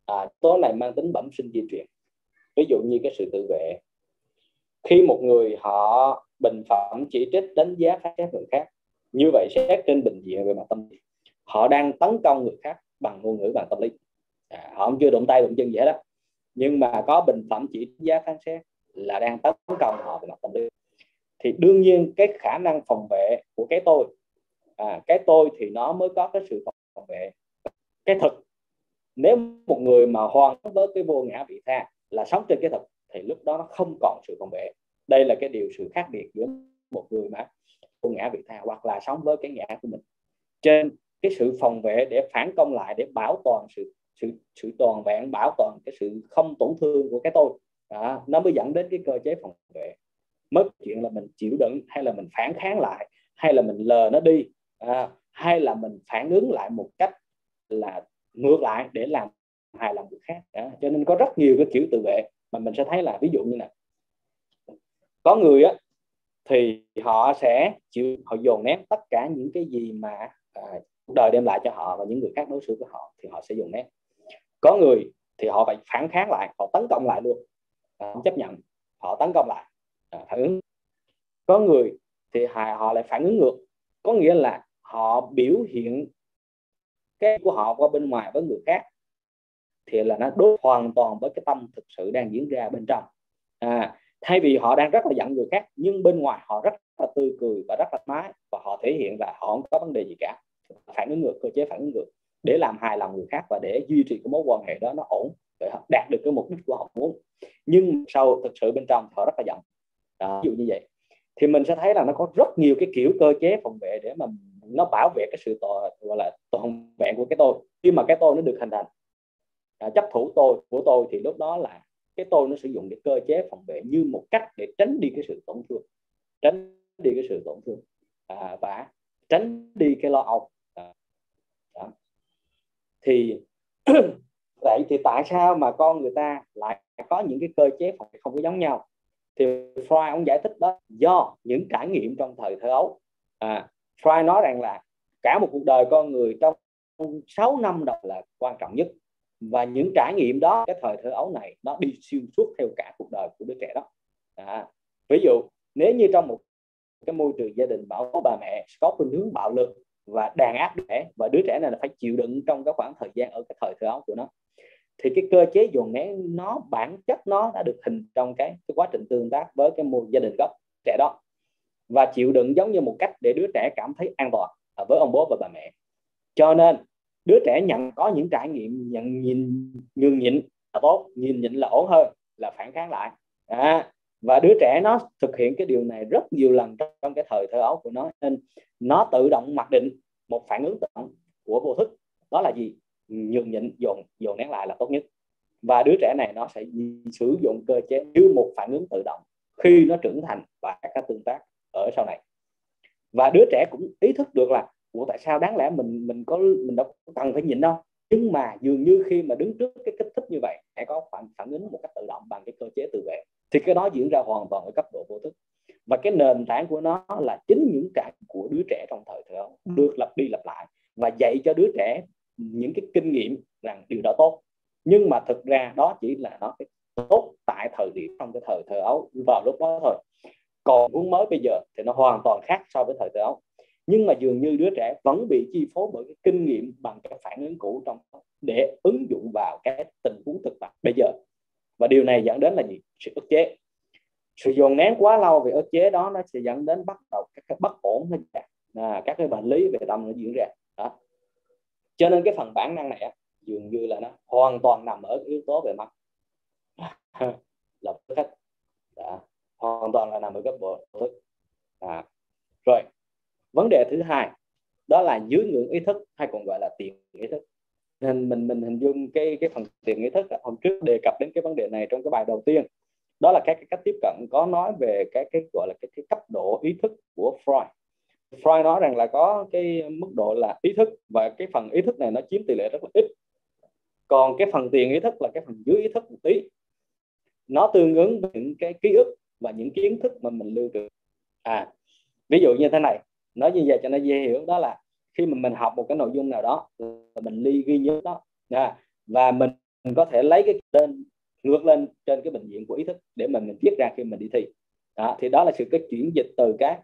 à, tố này mang tính bẩm sinh di truyền. Ví dụ như cái sự tự vệ. Khi một người họ bình phẩm chỉ trích đánh giá phán xét người khác như vậy xét trên bình diện về mặt tâm lý họ đang tấn công người khác bằng ngôn ngữ bằng tâm lý. À, họ không chưa động tay động chân gì hết đó nhưng mà có bình phẩm chỉ giá phán xét là đang tấn công họ về mặt tâm lý. Thì đương nhiên cái khả năng phòng vệ của cái tôi à, cái tôi thì nó mới có cái sự phòng vệ. Cái thực nếu một người mà hoàn với cái vô ngã vị tha là sống trên cái thực thì lúc đó nó không còn sự phòng vệ. Đây là cái điều sự khác biệt giữa một người mà vô ngã vị tha hoặc là sống với cái ngã của mình. Trên cái sự phòng vệ để phản công lại để bảo toàn sự sự sự toàn vẹn bảo toàn cái sự không tổn thương của cái tôi đó, nó mới dẫn đến cái cơ chế phòng vệ. Mất chuyện là mình chịu đựng hay là mình phản kháng lại hay là mình lờ nó đi à, hay là mình phản ứng lại một cách là ngược lại để làm hài lòng người khác. À, cho nên có rất nhiều cái kiểu tự vệ mà mình sẽ thấy là ví dụ như là có người á thì họ sẽ chịu họ dồn nén tất cả những cái gì mà à, cuộc đời đem lại cho họ và những người khác đối xử với họ thì họ sẽ dồn nén. Có người thì họ phải phản kháng lại họ tấn công lại luôn. À, không chấp nhận họ tấn công lại à, phản ứng. Có người thì họ lại phản ứng ngược. Có nghĩa là họ biểu hiện cái của họ qua bên ngoài với người khác thì là nó đối hoàn toàn với cái tâm thực sự đang diễn ra bên trong. À, thay vì họ đang rất là giận người khác nhưng bên ngoài họ rất là tươi cười và rất là mái và họ thể hiện là họ không có vấn đề gì cả. Phản ứng ngược cơ chế phản ứng ngược để làm hài lòng người khác và để duy trì cái mối quan hệ đó nó ổn để họ đạt được cái mục đích của họ muốn. Nhưng sau thực sự bên trong họ rất là giận. Đó, ví dụ như vậy. Thì mình sẽ thấy là nó có rất nhiều cái kiểu cơ chế phòng vệ để mà nó bảo vệ cái sự tội gọi là toàn vẹn của cái tôi. Khi mà cái tôi nó được hình thành à, chấp thủ tôi của tôi thì lúc đó là cái tôi nó sử dụng cái cơ chế phòng vệ như một cách để tránh đi cái sự tổn thương tránh đi cái sự tổn thương. À, và tránh đi cái lo âu. À, đó. thì vậy thì tại sao mà con người ta lại có những cái cơ chế phòng vệ không có giống nhau? Thì Freud ông giải thích đó do những trải nghiệm trong thời thơ ấu. À, Fry nói rằng là cả một cuộc đời con người trong 6 năm đầu là quan trọng nhất. Và những trải nghiệm đó cái thời thơ ấu này nó đi xuyên suốt theo cả cuộc đời của đứa trẻ đó. À, ví dụ nếu như trong một cái môi trường gia đình bảo có bà mẹ có khuynh hướng bạo lực và đàn áp trẻ và đứa trẻ này là phải chịu đựng trong cái khoảng thời gian ở cái thời thơ ấu của nó thì cái cơ chế dồn nén nó bản chất nó đã được hình trong cái, cái quá trình tương tác với cái môi gia đình gốc trẻ đó và chịu đựng giống như một cách để đứa trẻ cảm thấy an toàn à, với ông bố và bà mẹ. Cho nên đứa trẻ nhận có những trải nghiệm nhận nhìn nhường nhịn là tốt nhìn nhịn là ổn hơn là phản kháng lại. À, và đứa trẻ nó thực hiện cái điều này rất nhiều lần trong cái thời thơ ấu của nó nên nó tự động mặc định một phản ứng tự động của vô thức. Đó là gì? Nhường nhịn dồn dồn nén lại là tốt nhất. Và đứa trẻ này nó sẽ sử dụng cơ chế như một phản ứng tự động khi nó trưởng thành và các tương tác ở sau này. Và đứa trẻ cũng ý thức được là Ủa tại sao đáng lẽ mình mình có mình đâu cần phải nhịn đâu? Nhưng mà dường như khi mà đứng trước cái kích thích như vậy hãy có phản phản ứng một cách tự động bằng cái cơ chế tự vệ. Thì cái đó diễn ra hoàn toàn ở cấp độ vô thức. Và cái nền tảng của nó là chính những trải của đứa trẻ trong thời thơ được lặp đi lặp lại và dạy cho đứa trẻ những cái kinh nghiệm rằng điều đó tốt. Nhưng mà thực ra đó chỉ là nó cái tốt tại thời điểm trong cái thời thơ ấu vào lúc đó thôi còn muốn mới bây giờ thì nó hoàn toàn khác so với thời thơ ấu nhưng mà dường như đứa trẻ vẫn bị chi phối bởi cái kinh nghiệm bằng cái phản ứng cũ trong để ứng dụng vào cái tình huống thực tại bây giờ. Và điều này dẫn đến là gì? Sự ức chế. Sự dồn nén quá lâu về ức chế đó nó sẽ dẫn đến bắt đầu các cái bất ổn à, các cái bệnh lý về tâm nó diễn ra. Đó. Cho nên cái phần bản năng này dường như là nó hoàn toàn nằm ở yếu tố về mặt lập cách đó hoàn toàn là nằm ở cấp bộ thức. À. rồi vấn đề thứ hai đó là dưới ngưỡng ý thức hay còn gọi là tiền ý thức. Nên mình mình hình dung cái cái phần tiền ý thức hôm trước đề cập đến cái vấn đề này trong cái bài đầu tiên. Đó là các cái cách tiếp cận có nói về cái cái gọi là cái, cái cấp độ ý thức của Freud. Freud nói rằng là có cái mức độ là ý thức và cái phần ý thức này nó chiếm tỷ lệ rất là ít. Còn cái phần tiền ý thức là cái phần dưới ý thức một tí. Nó tương ứng với những cái ký ức và những kiến thức mà mình lưu trữ. À ví dụ như thế này nói như vậy cho nó dễ hiểu đó là khi mà mình học một cái nội dung nào đó mình ly ghi nhớ đó à, và mình, có thể lấy cái lên ngược lên trên cái bệnh viện của ý thức để mà mình viết ra khi mình đi thi. Đó, thì đó là sự cái chuyển dịch từ cái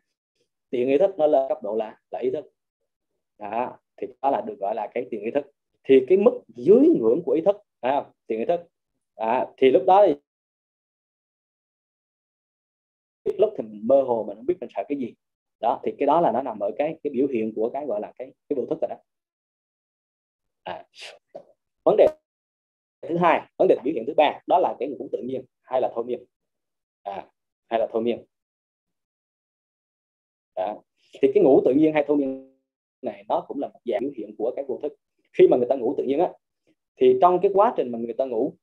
tiền ý thức nó lên cấp độ là là ý thức. Đó thì đó là được gọi là cái tiền ý thức. Thì cái mức dưới ngưỡng của ý thức à, tiền ý thức. À, thì lúc đó thì mơ hồ mình không biết mình sợ cái gì đó thì cái đó là nó nằm ở cái cái biểu hiện của cái gọi là cái cái vô thức rồi đó à. vấn đề thứ hai vấn đề biểu hiện thứ ba đó là cái à, ngũ tự nhiên hay là thôi miên à, hay là thôi miên à. thì cái ngủ tự nhiên hay thôi miên này nó cũng là một dạng biểu hiện của cái vô thức khi mà người ta ngủ tự nhiên á thì trong cái quá trình mà người ta ngủ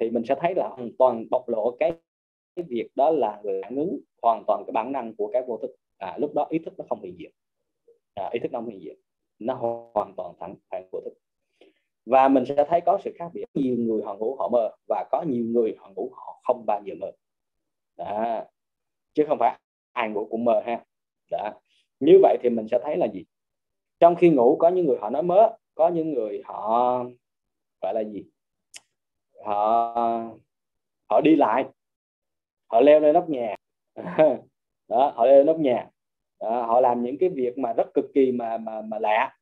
thì mình sẽ thấy là hoàn toàn bộc lộ cái, cái việc đó là người phản ứng hoàn toàn cái bản năng của cái vô thức. À, lúc đó ý thức nó không hiện diện. À, ý thức nó không hiện diện. Nó hoàn toàn thẳng phản vô thức. Và mình sẽ thấy có sự khác biệt. Nhiều người họ ngủ họ mơ và có nhiều người họ ngủ họ không bao giờ mơ. Đó. chứ không phải ai ngủ cũng mơ ha. Đó. như vậy thì mình sẽ thấy là gì? Trong khi ngủ có những người họ nói mớ có những người họ gọi là gì? Họ họ đi lại họ leo lên nóc nhà. Đó họ leo lên nóc nhà. Đó, họ làm những cái việc mà rất cực kỳ mà mà mà lạ.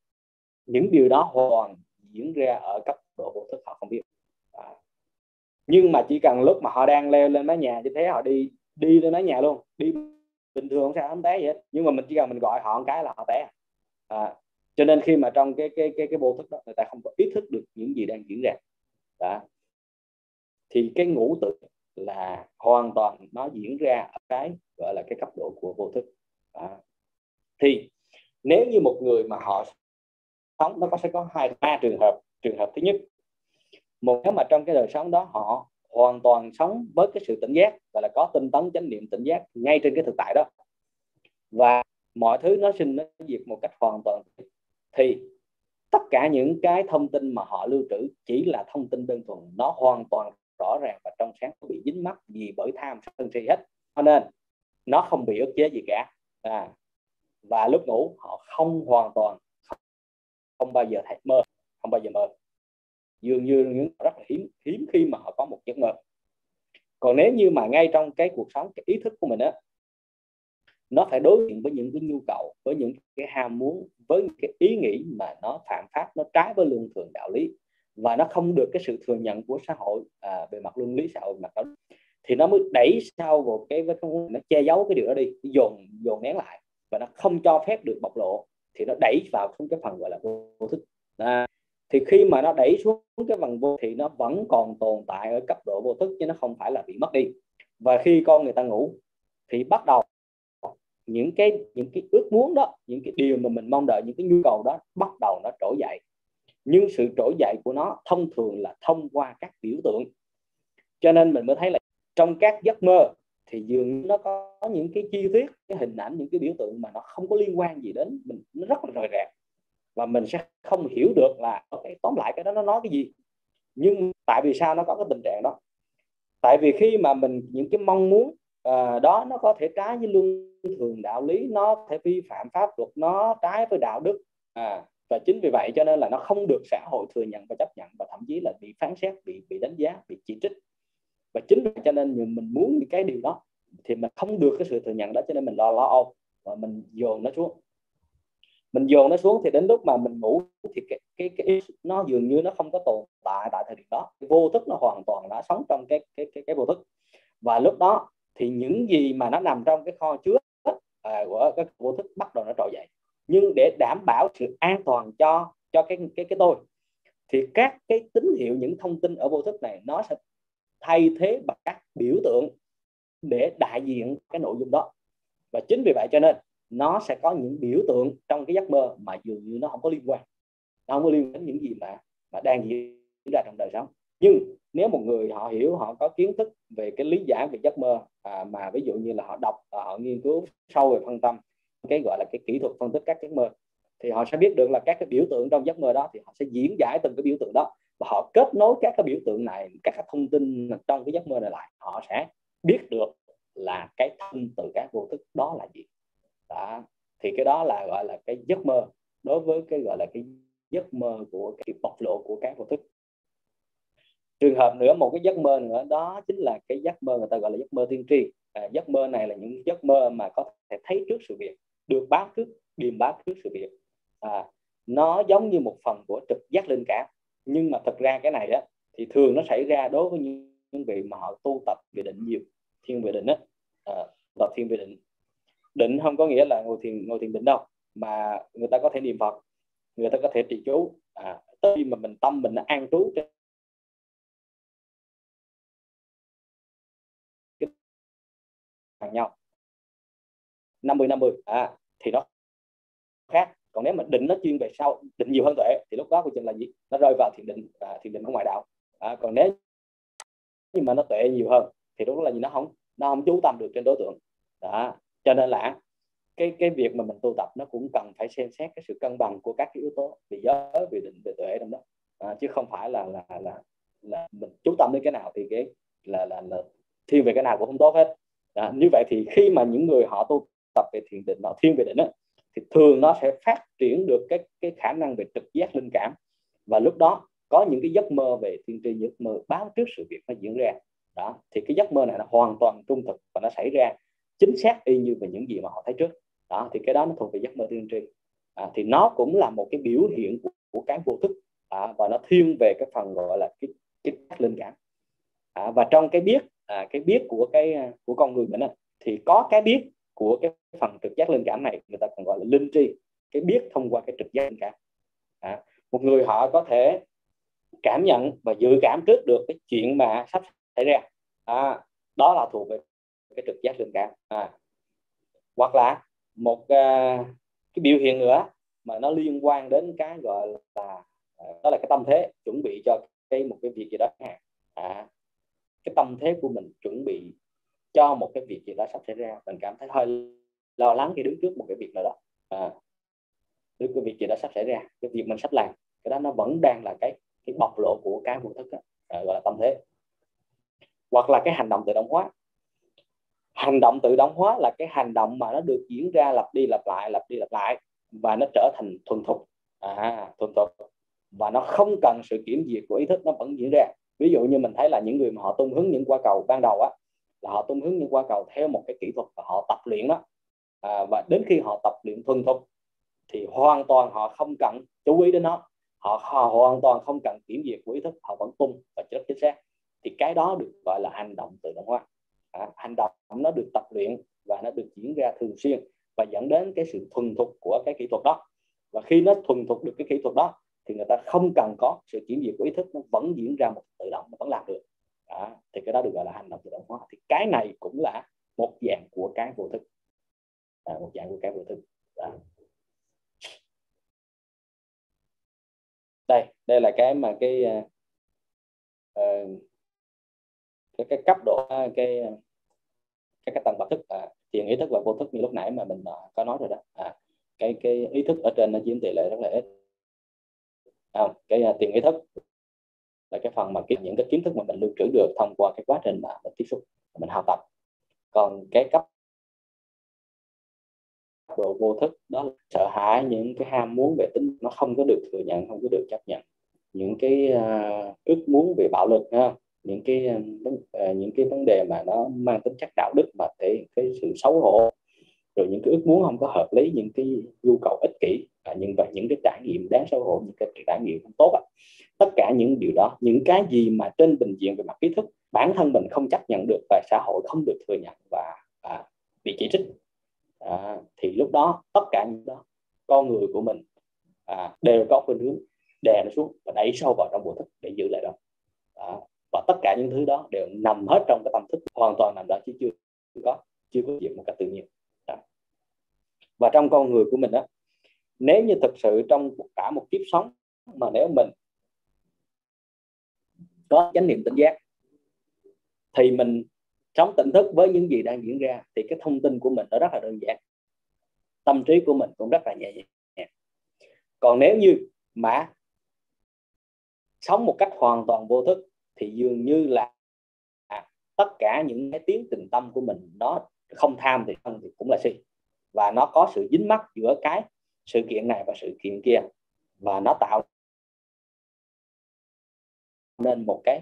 Những điều đó hoàn diễn ra ở cấp độ vô thức họ không biết. À. nhưng mà chỉ cần lúc mà họ đang leo lên mái nhà như thế họ đi đi lên mái nhà luôn. Đi bình thường không sao không té gì hết. Nhưng mà mình chỉ cần mình gọi họ một cái là họ té. À. cho nên khi mà trong cái cái cái cái vô thức đó người ta không có ý thức được những gì đang diễn ra. Đó. Thì cái ngũ tự là hoàn toàn nó diễn ra ở cái, gọi là cái cấp độ của vô thức. À. thì nếu như một người mà họ sống, nó có, sẽ có hai, ba trường hợp trường hợp thứ nhất. Một nếu mà trong cái đời sống đó họ hoàn toàn sống với cái sự tỉnh giác và là có tinh tấn, chánh niệm tỉnh giác ngay trên cái thực tại đó. Và mọi thứ nó sinh, nó diệt một cách hoàn toàn. Thì tất cả những cái thông tin mà họ lưu trữ chỉ là thông tin đơn thuần, nó hoàn toàn rõ ràng và trong sáng không bị dính mắc gì bởi tham sân si hết. Cho nên nó không bị ức chế gì cả. À, và lúc ngủ họ không hoàn toàn không bao giờ thấy mơ không bao giờ mơ. Dường như những rất là hiếm hiếm khi mà họ có một giấc mơ. Còn nếu như mà ngay trong cái cuộc sống cái ý thức của mình á nó phải đối diện với những cái nhu cầu với những cái ham muốn với những cái ý nghĩ mà nó phạm pháp nó trái với luân thường đạo lý và nó không được cái sự thừa nhận của xã hội à, về mặt luân lý xã hội mặt đó thì nó mới đẩy sau một cái với nó che giấu cái điều đó đi dồn dồn nén lại và nó không cho phép được bộc lộ. Thì nó đẩy vào xuống cái phần gọi là vô thức. À, thì khi mà nó đẩy xuống cái phần vô thì nó vẫn còn tồn tại ở cấp độ vô thức chứ nó không phải là bị mất đi. Và khi con người ta ngủ thì bắt đầu những cái những cái ước muốn đó những cái điều mà mình mong đợi những cái nhu cầu đó bắt đầu nó trỗi dậy nhưng sự trỗi dậy của nó thông thường là thông qua các biểu tượng. Cho nên mình mới thấy là trong các giấc mơ thì dường như nó có những cái chi tiết cái hình ảnh những cái biểu tượng mà nó không có liên quan gì đến mình nó rất là rời rạc. Và mình sẽ không hiểu được là okay, tóm lại cái đó nó nói cái gì. Nhưng tại vì sao nó có cái tình trạng đó? Tại vì khi mà mình những cái mong muốn uh, đó nó có thể trái với luân thường đạo lý nó thể vi phạm pháp luật nó trái với đạo đức à, và chính vì vậy cho nên là nó không được xã hội thừa nhận và chấp nhận và thậm chí là bị phán xét bị bị đánh giá bị chỉ trích. Và chính vì cho nên mình muốn cái điều đó thì mình không được cái sự thừa nhận đó cho nên mình lo lo âu và mình dồn nó xuống. Mình dồn nó xuống thì đến lúc mà mình ngủ thì cái cái, cái nó dường như nó không có tồn tại tại thời điểm đó. Vô thức nó hoàn toàn đã sống trong cái cái cái, cái vô thức. Và lúc đó thì những gì mà nó nằm trong cái kho chứa à, của cái vô thức bắt đầu nó trồi dậy nhưng để đảm bảo sự an toàn cho cho cái cái cái tôi thì các cái tín hiệu những thông tin ở vô thức này nó sẽ thay thế bằng các biểu tượng để đại diện cái nội dung đó. Và chính vì vậy cho nên nó sẽ có những biểu tượng trong cái giấc mơ mà dường như nó không có liên quan. Nó không có liên quan đến những gì mà mà đang diễn ra trong đời sống. Nhưng nếu một người họ hiểu họ có kiến thức về cái lý giải về giấc mơ à, mà ví dụ như là họ đọc à, họ nghiên cứu sâu về phân tâm cái gọi là cái kỹ thuật phân tích các giấc mơ thì họ sẽ biết được là các cái biểu tượng trong giấc mơ đó thì họ sẽ diễn giải từng cái biểu tượng đó và họ kết nối các cái biểu tượng này các cái thông tin trong cái giấc mơ này lại. Họ sẽ biết được là cái thân từ các vô thức đó là gì. Đó thì cái đó là gọi là cái giấc mơ đối với cái gọi là cái giấc mơ của cái bộc lộ của các vô thức. Trường hợp nữa một cái giấc mơ nữa đó chính là cái giấc mơ người ta gọi là giấc mơ tiên tri. À, giấc mơ này là những giấc mơ mà có thể thấy trước sự việc được báo trước điềm báo trước sự việc. À, nó giống như một phần của trực giác linh cảm. Nhưng mà thật ra cái này đó thì thường nó xảy ra đối với những vị mà họ tu tập về định nhiều thiên về định á. À, tập thiên về định. Định không có nghĩa là ngồi thiền ngồi thiền định đâu mà người ta có thể niệm phật người ta có thể trì chú. À, khi mà mình tâm mình nó an trú trên bằng nhau. 50 50 à thì nó khác. Còn nếu mà định nó chuyên về sau định nhiều hơn tuệ thì lúc đó của chừng là gì? Nó rơi vào thiền định à, thiền định của ngoại đạo. À, còn nếu nhưng mà nó tuệ nhiều hơn thì lúc đó là gì? Nó không nó không chú tâm được trên đối tượng. Đó cho nên là cái cái việc mà mình tu tập nó cũng cần phải xem xét cái sự cân bằng của các cái yếu tố về giới về định về tuệ trong đó. À, chứ không phải là là là là mình chú tâm đến cái nào thì cái là là, là thiên về cái nào cũng không tốt hết. À, như vậy thì khi mà những người họ tu tập về thiền định nó thiên về định đó, thì thường nó sẽ phát triển được cái cái khả năng về trực giác linh cảm. Và lúc đó có những cái giấc mơ về tiên tri giấc mơ báo trước sự việc nó diễn ra. Đó thì cái giấc mơ này nó hoàn toàn trung thực và nó xảy ra chính xác y như về những gì mà họ thấy trước. Đó thì cái đó nó thuộc về giấc mơ tiên tri. À, thì nó cũng là một cái biểu hiện của, của cái vô thức. À, và nó thiên về cái phần gọi là cái cái linh cảm. À, và trong cái biết à, cái biết của cái à, của con người mình á, thì có cái biết của cái phần trực giác linh cảm này người ta còn gọi là linh tri cái biết thông qua cái trực giác linh cảm. À, một người họ có thể cảm nhận và dự cảm trước được cái chuyện mà sắp xảy ra. À, đó là thuộc về cái trực giác linh cảm. À, hoặc là một uh, cái biểu hiện nữa mà nó liên quan đến cái gọi là uh, đó là cái tâm thế chuẩn bị cho cái một cái việc gì đó. À, cái tâm thế của mình chuẩn bị cho một cái việc gì đó sắp xảy ra. Mình cảm thấy hơi lo lắng khi đứng trước một cái việc nào đó. À, đứng cái việc gì đó sắp xảy ra cái việc mình sắp làm cái đó nó vẫn đang là cái cái bộc lộ của cái vô thức đó, à, gọi là tâm thế. Hoặc là cái hành động tự động hóa. Hành động tự động hóa là cái hành động mà nó được diễn ra lặp đi lặp lại lặp đi lặp lại và nó trở thành thuần thục. À, thuần thục. Và nó không cần sự kiểm duyệt của ý thức nó vẫn diễn ra. Ví dụ như mình thấy là những người mà họ tung hứng những quả cầu ban đầu á là họ tung hướng những quả cầu theo một cái kỹ thuật và họ tập luyện đó. À, và đến khi họ tập luyện thuần thục thì hoàn toàn họ không cần chú ý đến nó. Họ, họ hoàn toàn không cần kiểm duyệt của ý thức họ vẫn tung và rất chính xác. Thì cái đó được gọi là hành động tự động hóa. À, hành động nó được tập luyện và nó được diễn ra thường xuyên và dẫn đến cái sự thuần thục của cái kỹ thuật đó. Và khi nó thuần thục được cái kỹ thuật đó thì người ta không cần có sự kiểm duyệt của ý thức nó vẫn diễn ra một tự động nó vẫn làm được. À, thì cái đó được gọi là hành động tự động hóa cái này cũng là một dạng của cái vô thức. À, một dạng của cái vô thức. À. đây đây là cái mà cái uh, cái, cái cấp độ à, cái cái cái tầng bậc thức à, thiền ý thức và vô thức như lúc nãy mà mình uh, có nói rồi đó. À, cái cái ý thức ở trên nó chiếm tỷ lệ rất là ít. À, cái uh, tiền ý thức là cái phần mà cái, những cái kiến thức mà mình lưu trữ được thông qua cái quá trình mà mình tiếp xúc mình học tập. Còn cái cấp độ vô thức đó là sợ hãi những cái ham muốn về tính nó không có được thừa nhận không có được chấp nhận. Những cái uh, ước muốn về bạo lực ha những cái uh, những cái vấn đề mà nó mang tính chất đạo đức mà thể cái sự xấu hổ rồi những cái ước muốn không có hợp lý những cái nhu cầu ích kỷ và những và những cái trải nghiệm đáng xấu hổ những cái trải nghiệm không tốt à. tất cả những điều đó những cái gì mà trên bình diện về mặt kiến thức bản thân mình không chấp nhận được và xã hội không được thừa nhận và và bị chỉ trích à, thì lúc đó tất cả những đó con người của mình à, đều có khuynh hướng đè nó xuống và đẩy sâu vào trong bộ thức để giữ lại đó à, và tất cả những thứ đó đều nằm hết trong cái tâm thức hoàn toàn nằm đó chứ chưa có chưa có diện một cách tự nhiên và trong con người của mình đó nếu như thực sự trong cả một kiếp sống mà nếu mình có chánh niệm tỉnh giác thì mình sống tỉnh thức với những gì đang diễn ra thì cái thông tin của mình nó rất là đơn giản. Tâm trí của mình cũng rất là nhẹ nhàng. Còn nếu như mà sống một cách hoàn toàn vô thức thì dường như là à, tất cả những cái tiếng tình tâm của mình nó không tham thì không thì cũng là si và nó có sự dính mắc giữa cái sự kiện này và sự kiện kia. Và nó tạo nên một cái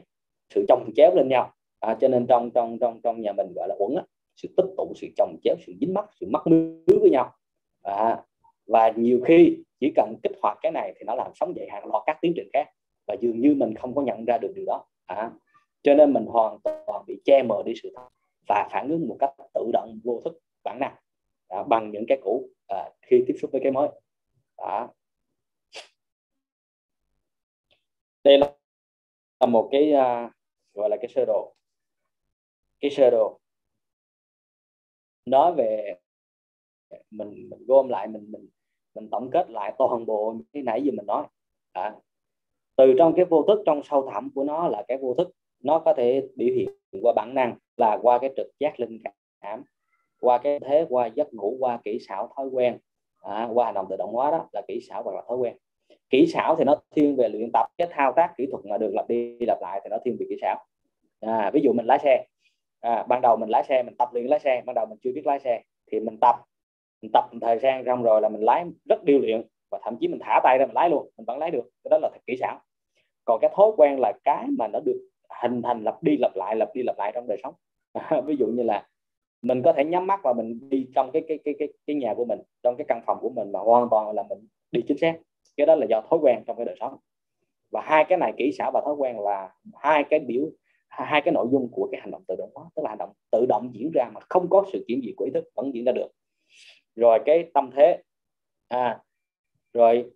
sự chồng chéo lên nhau. À, cho nên trong trong trong trong nhà mình gọi là uẩn á sự tích tụ sự chồng chéo sự dính mắc sự mắc mứa với nhau. À, và nhiều khi chỉ cần kích hoạt cái này thì nó làm sống dậy hàng loạt các tiến trình khác. Và dường như mình không có nhận ra được điều đó. À, cho nên mình hoàn toàn bị che mờ đi sự thật và phản ứng một cách tự động vô thức bản năng à, bằng những cái cũ à, khi tiếp xúc với cái mới. Đó. đây là một cái à, gọi là cái sơ đồ. Cái sơ đồ. Nói về mình mình gom lại mình mình mình tổng kết lại toàn bộ cái nãy giờ mình nói. À, từ trong cái vô thức trong sâu thẳm của nó là cái vô thức. Nó có thể biểu hiện qua bản năng là qua cái trực giác linh cảm qua cái thế qua giấc ngủ qua kỹ xảo thói quen. À, qua hành động tự động hóa đó là kỹ xảo hoặc là thói quen. Kỹ xảo thì nó thiên về luyện tập cái thao tác kỹ thuật mà được lặp đi lặp lại thì nó thiên về kỹ xảo. À, ví dụ mình lái xe. À, ban đầu mình lái xe mình tập luyện lái xe ban đầu mình chưa biết lái xe thì mình tập mình tập thời gian xong rồi là mình lái rất điêu luyện và thậm chí mình thả tay ra mình lái luôn mình vẫn lái được. Cái đó là thật kỹ xảo. Còn cái thói quen là cái mà nó được hình thành lặp đi lặp lại lặp đi lặp lại trong đời sống. Ví dụ như là mình có thể nhắm mắt và mình đi trong cái cái cái cái cái nhà của mình trong cái căn phòng của mình mà hoàn toàn là mình đi chính xác. Cái đó là do thói quen trong cái đời sống. Và hai cái này kỹ xảo và thói quen là hai cái biểu hai cái nội dung của cái hành động tự động đó tức là hành động tự động diễn ra mà không có sự chuyển gì của ý thức vẫn diễn ra được. Rồi cái tâm thế à rồi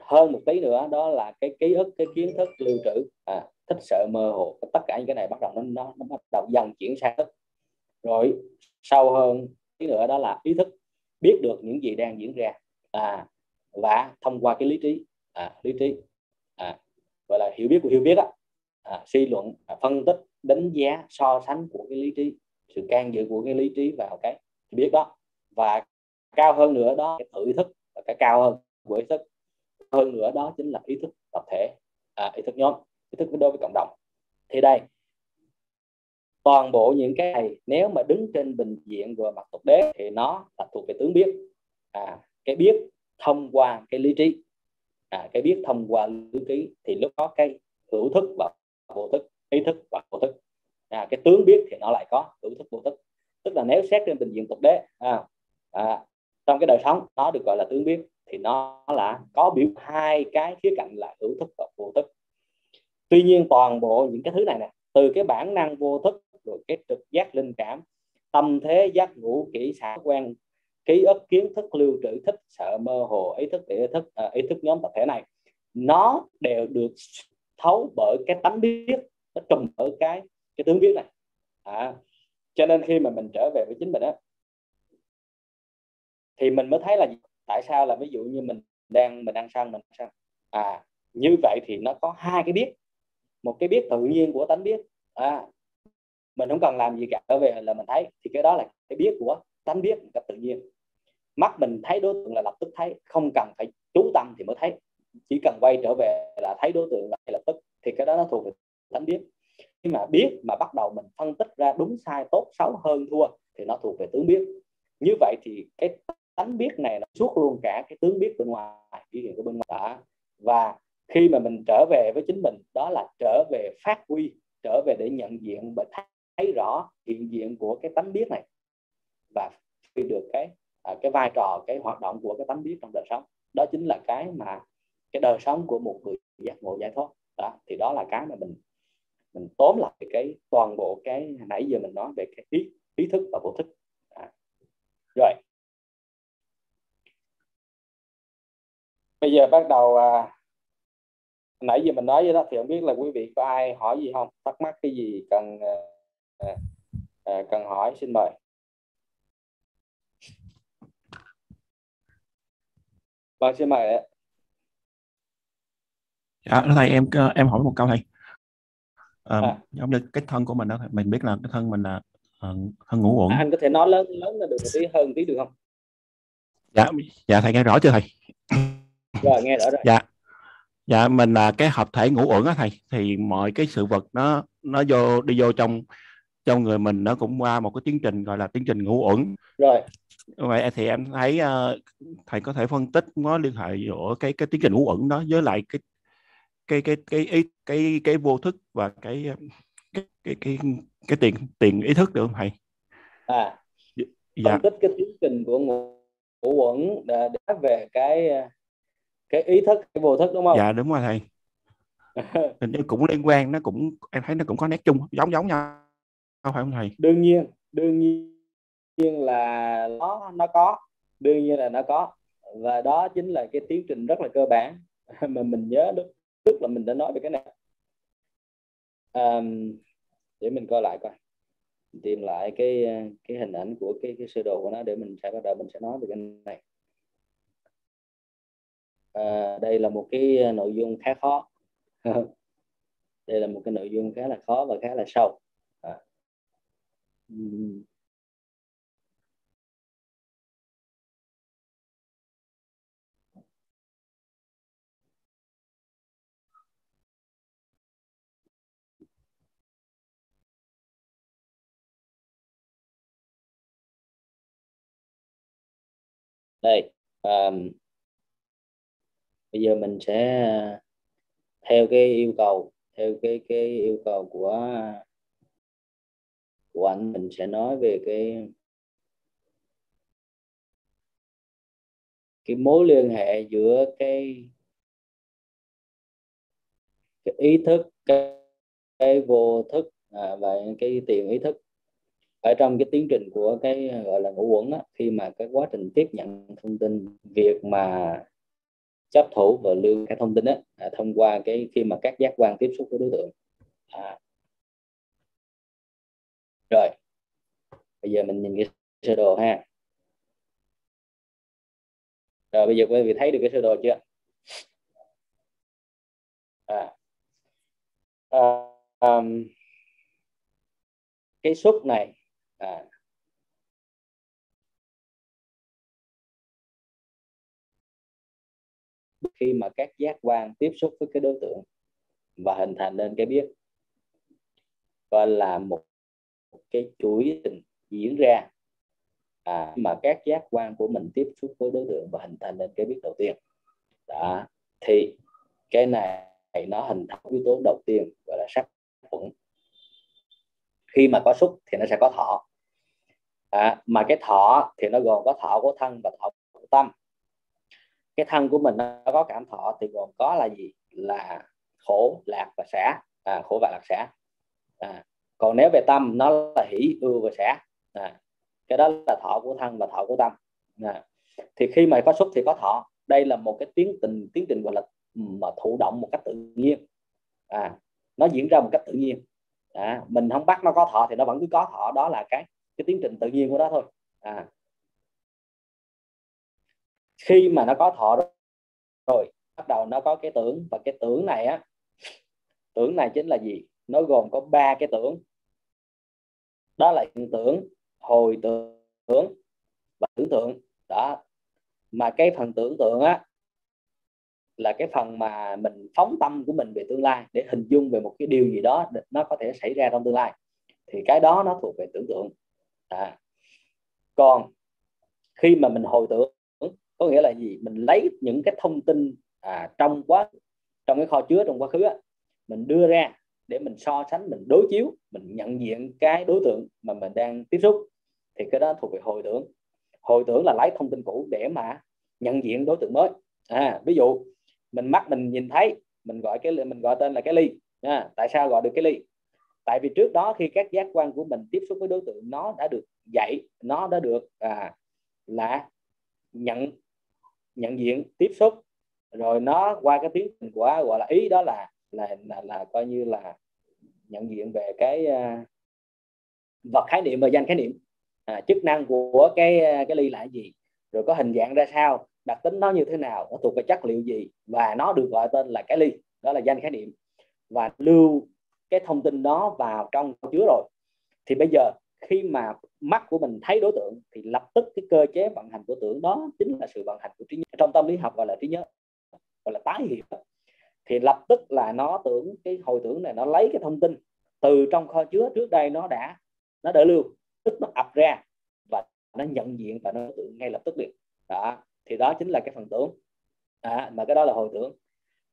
hơn một tí nữa đó là cái ký ức cái kiến thức lưu trữ à, thích sợ mơ hồ. Tất cả những cái này bắt đầu nó nó, nó bắt đầu dần chuyển sang thức rồi sâu hơn tí nữa đó là ý thức biết được những gì đang diễn ra. À, và thông qua cái lý trí à, lý trí à, gọi là hiểu biết của hiểu biết á à, suy luận à, phân tích đánh giá so sánh của cái lý trí sự can dự của cái lý trí vào cái biết đó. Và cao hơn nữa đó cái tự ý thức và cái cao hơn của ý thức. Hơn nữa đó chính là ý thức tập thể à, ý thức nhóm ý thức đối với cộng đồng. Thì đây toàn bộ những cái này nếu mà đứng trên bình diện về mặt tục đế thì nó là thuộc về tướng biết. À, cái biết thông qua cái lý trí. À, cái biết thông qua lý trí thì lúc đó cái hữu thức và vô thức ý thức và vô thức. À, cái tướng biết thì nó lại có hữu thức vô thức. Tức là nếu xét trên bình diện tục đế à, à, trong cái đời sống nó được gọi là tướng biết thì nó là có biểu hai cái khía cạnh là hữu thức và vô thức. Tuy nhiên toàn bộ những cái thứ này nè từ cái bản năng vô thức rồi cái trực giác linh cảm tâm thế giác ngũ kỹ xã quen ký ức kiến thức lưu trữ thích sợ mơ hồ ý thức ý thức à, ý thức nhóm tập thể này. Nó đều được thấu bởi cái tánh biết nó trùm ở cái cái tướng biết này. À, cho nên khi mà mình trở về với chính mình á thì mình mới thấy là tại sao là ví dụ như mình đang mình đang sân mình sân. À như vậy thì nó có hai cái biết. Một cái biết tự nhiên của tánh biết. À, mình không cần làm gì cả, trở về là mình thấy, thì cái đó là cái biết của tánh biết một cách tự nhiên. Mắt mình thấy đối tượng là lập tức thấy, không cần phải chú tâm thì mới thấy. Chỉ cần quay trở về là thấy đối tượng là lập tức, thì cái đó nó thuộc về tánh biết. Khi mà biết mà bắt đầu mình phân tích ra đúng sai, tốt, xấu, hơn, thua, thì nó thuộc về tướng biết. Như vậy thì cái tánh biết này nó suốt luôn cả cái tướng biết bên ngoài biểu hiện của bên ngoài. Đã. và khi mà mình trở về với chính mình, đó là trở về phát huy, trở về để nhận diện và thấy rõ hiện diện của cái tánh biết này và khi được cái à, cái vai trò cái hoạt động của cái tánh biết trong đời sống. Đó chính là cái mà cái đời sống của một người giác ngộ giải thoát. Đó thì đó là cái mà mình mình tóm lại cái toàn bộ cái nãy giờ mình nói về cái ý ý thức và vô thức. À. rồi. Bây giờ bắt đầu à, nãy giờ mình nói vậy đó thì không biết là quý vị có ai hỏi gì không? Thắc mắc cái gì cần à, à, à cần hỏi xin mời. Vâng xin mời dạ thầy em em hỏi một câu thầy à, à. giống như cái thân của mình đó mình biết là cái thân mình là uh, thân ngũ uẩn à, anh có thể nói lớn lớn là được một tí hơn tí được không? Dạ dạ thầy nghe rõ chưa thầy? Rồi nghe rõ rồi. Dạ dạ mình là cái hợp thể ngũ uẩn á thầy. Thì mọi cái sự vật nó nó vô đi vô trong trong người mình nó cũng qua một cái tiến trình gọi là tiến trình ngũ uẩn. Rồi. Vậy thì em thấy uh, thầy có thể phân tích có liên hệ giữa cái cái tiến trình ngũ uẩn đó với lại cái cái cái cái ý cái cái vô thức và cái cái cái cái, cái tiền tiền ý thức được không thầy? À dạ. phân tích cái tiến trình của ngũ, ngũ quẩn để, để về cái cái ý thức cái vô thức đúng không? Dạ đúng rồi thầy. Hình như cũng liên quan nó cũng em thấy nó cũng có nét chung giống giống nhau không phải không thầy? Đương nhiên đương nhiên là nó nó có đương nhiên là nó có. Và đó chính là cái tiến trình rất là cơ bản mà mình nhớ lúc trước là mình đã nói về cái này. Um, để mình coi lại coi. Tìm lại cái cái hình ảnh của cái cái sơ đồ của nó để mình sẽ bắt đầu mình sẽ nói về cái này. À, đây là một cái nội dung khá khó. Đây là một cái nội dung khá là khó và khá là sâu đây um, bây giờ mình sẽ uh, theo cái yêu cầu theo cái cái yêu cầu của của anh mình sẽ nói về cái cái mối liên hệ giữa cái cái ý thức cái, cái vô thức à, và cái tiền ý thức ở trong cái tiến trình của cái gọi là ngũ quẩn á, khi mà cái quá trình tiếp nhận thông tin việc mà chấp thủ và lưu cái thông tin đó à, thông qua cái khi mà các giác quan tiếp xúc với đối tượng à rồi. Bây giờ mình nhìn cái sơ đồ ha. Rồi bây giờ quý vị thấy được cái sơ đồ chưa? À, à um, cái xúc này. À, khi mà các giác quan tiếp xúc với cái đối tượng và hình thành nên cái biết và là một cái chuỗi tình diễn ra à, mà các giác quan của mình tiếp xúc với đối tượng và hình thành nên cái biết đầu tiên. Đó thì cái này nó hình thành yếu tố đầu tiên gọi là sắc khuẩn. Khi mà có xúc thì nó sẽ có thọ à, mà cái thọ thì nó gồm có thọ của thân và thọ của tâm. Cái thân của mình nó có cảm thọ thì gồm có là gì? Là khổ lạc và xả. À, khổ và lạc xả. À, còn nếu về tâm nó là hỷ ưa và xả à, cái đó là thọ của thân và thọ của tâm. À, thì khi mà có xúc thì có thọ. Đây là một cái tiến trình tiến trình gọi là ừ, mà thụ động một cách tự nhiên. À, nó diễn ra một cách tự nhiên. À, mình không bắt nó có thọ thì nó vẫn cứ có thọ. Đó là cái cái tiến trình tự nhiên của nó thôi. À, khi mà nó có thọ rồi bắt đầu nó có cái tưởng. Và cái tưởng này á tưởng này chính là gì? Nó gồm có ba cái tưởng đó là hiện tưởng hồi tưởng và tưởng tượng. Đó. Mà cái phần tưởng tượng á là cái phần mà mình phóng tâm của mình về tương lai để hình dung về một cái điều gì đó nó có thể xảy ra trong tương lai. Thì cái đó nó thuộc về tưởng tượng. À. còn khi mà mình hồi tưởng có nghĩa là gì? Mình lấy những cái thông tin à, trong quá trong cái kho chứa trong quá khứ á, mình đưa ra để mình so sánh mình đối chiếu mình nhận diện cái đối tượng mà mình đang tiếp xúc thì cái đó thuộc về hồi tưởng. Hồi tưởng là lấy thông tin cũ để mà nhận diện đối tượng mới. À, ví dụ mình mắt mình nhìn thấy mình gọi cái mình gọi tên là cái ly. À, tại sao gọi được cái ly? Tại vì trước đó khi các giác quan của mình tiếp xúc với đối tượng nó đã được dạy nó đã được à, là nhận nhận diện tiếp xúc. Rồi nó qua cái tiến trình của gọi là ý đó là là là, là coi như là nhận diện về cái uh, vật khái niệm và danh khái niệm. À, chức năng của cái à, cái ly là gì? Rồi có hình dạng ra sao? Đặc tính nó như thế nào? Nó thuộc về chất liệu gì? Và nó được gọi tên là cái ly. Đó là danh khái niệm. Và lưu cái thông tin đó vào trong chứa rồi. Thì bây giờ khi mà mắt của mình thấy đối tượng thì lập tức cái cơ chế vận hành của tưởng đó chính là sự vận hành của trí nhớ. Trong tâm lý học gọi là trí nhớ gọi là tái hiện thì lập tức là nó tưởng cái hồi tưởng này nó lấy cái thông tin từ trong kho chứa trước đây nó đã nó đỡ lưu tức nó ập ra và nó nhận diện và nó tưởng ngay lập tức liền. Đó thì đó chính là cái phần tưởng. À, mà cái đó là hồi tưởng.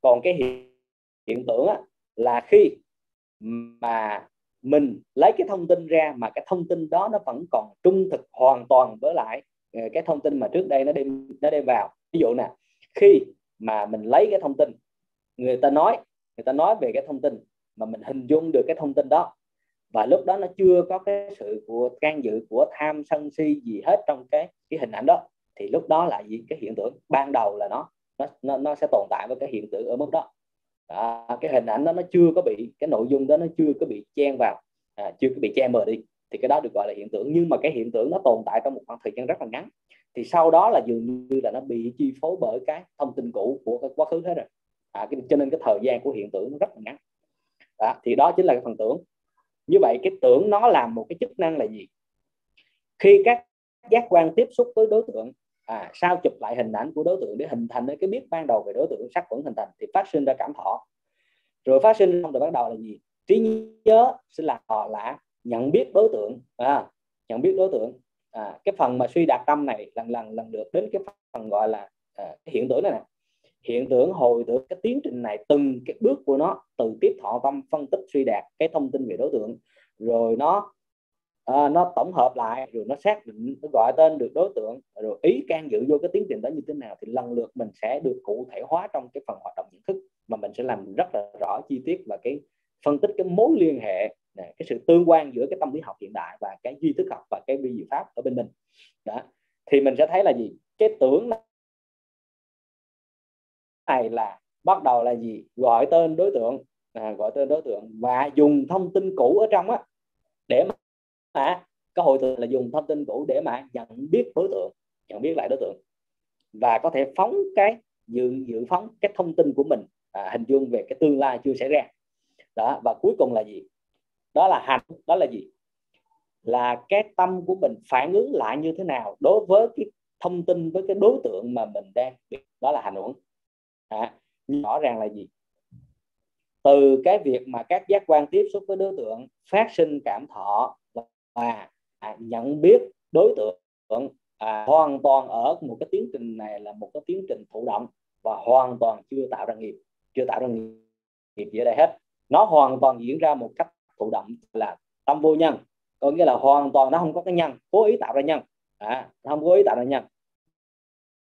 Còn cái hiện, hiện tượng á, là khi mà mình lấy cái thông tin ra mà cái thông tin đó nó vẫn còn trung thực hoàn toàn với lại ờ, cái thông tin mà trước đây nó đem nó đem vào. Ví dụ nè khi mà mình lấy cái thông tin người ta nói người ta nói về cái thông tin mà mình hình dung được cái thông tin đó. Và lúc đó nó chưa có cái sự của can dự của tham sân si gì hết trong cái cái hình ảnh đó. Thì lúc đó là gì? Cái hiện tượng ban đầu là nó nó nó, nó sẽ tồn tại với cái hiện tượng ở mức đó. À, cái hình ảnh đó nó chưa có bị cái nội dung đó nó chưa có bị chen vào. À, chưa có bị che mờ đi. Thì cái đó được gọi là hiện tượng. Nhưng mà cái hiện tượng nó tồn tại trong một khoảng thời gian rất là ngắn. Thì sau đó là dường như là nó bị chi phối bởi cái thông tin cũ của cái quá khứ hết rồi à, cái, cho nên cái thời gian của hiện tượng nó rất là ngắn. Đó, thì đó chính là cái phần tưởng. Như vậy cái tưởng nó làm một cái chức năng là gì? Khi các giác quan tiếp xúc với đối tượng à, sao chụp lại hình ảnh của đối tượng để hình thành cái biết ban đầu về đối tượng sắc vẫn hình thành thì phát sinh ra cảm thọ. Rồi phát sinh xong từ bắt đầu là gì? Trí nhớ sẽ là họ là nhận biết đối tượng à, nhận biết đối tượng. À, cái phần mà suy đạt tâm này lần lần lần được đến cái phần gọi là à, cái hiện tượng này nè hiện tượng hồi tưởng cái tiến trình này từng cái bước của nó từ tiếp thọ tâm phân tích suy đạt cái thông tin về đối tượng rồi nó à, nó tổng hợp lại rồi nó xác định nó gọi tên được đối tượng rồi ý can dự vô cái tiến trình đó như thế nào thì lần lượt mình sẽ được cụ thể hóa trong cái phần hoạt động nhận thức mà mình sẽ làm rất là rõ chi tiết và cái phân tích cái mối liên hệ này, cái sự tương quan giữa cái tâm lý học hiện đại và cái duy thức học và cái vi diệu pháp ở bên mình. Đó. Thì mình sẽ thấy là gì? Cái tưởng này là bắt đầu là gì? Gọi tên đối tượng. À, gọi tên đối tượng và dùng thông tin cũ ở trong á để mà mà có hội thường là dùng thông tin cũ để mà nhận biết đối tượng nhận biết lại đối tượng. Và có thể phóng cái dự dự phóng cái thông tin của mình à, hình dung về cái tương lai chưa xảy ra. Đó và cuối cùng là gì? Đó là hành đó là gì? Là cái tâm của mình phản ứng lại như thế nào đối với cái thông tin với cái đối tượng mà mình đang đó là hành uẩn à, rõ ràng là gì? Từ cái việc mà các giác quan tiếp xúc với đối tượng phát sinh cảm thọ và à, nhận biết đối tượng à, hoàn toàn ở một cái tiến trình này là một cái tiến trình thụ động và hoàn toàn chưa tạo ra nghiệp chưa tạo ra nghiệp, nghiệp gì ở đây hết. Nó hoàn toàn diễn ra một cách thụ động là tâm vô nhân có nghĩa là hoàn toàn nó không có cái nhân cố ý tạo ra nhân. À, nó không cố ý tạo ra nhân.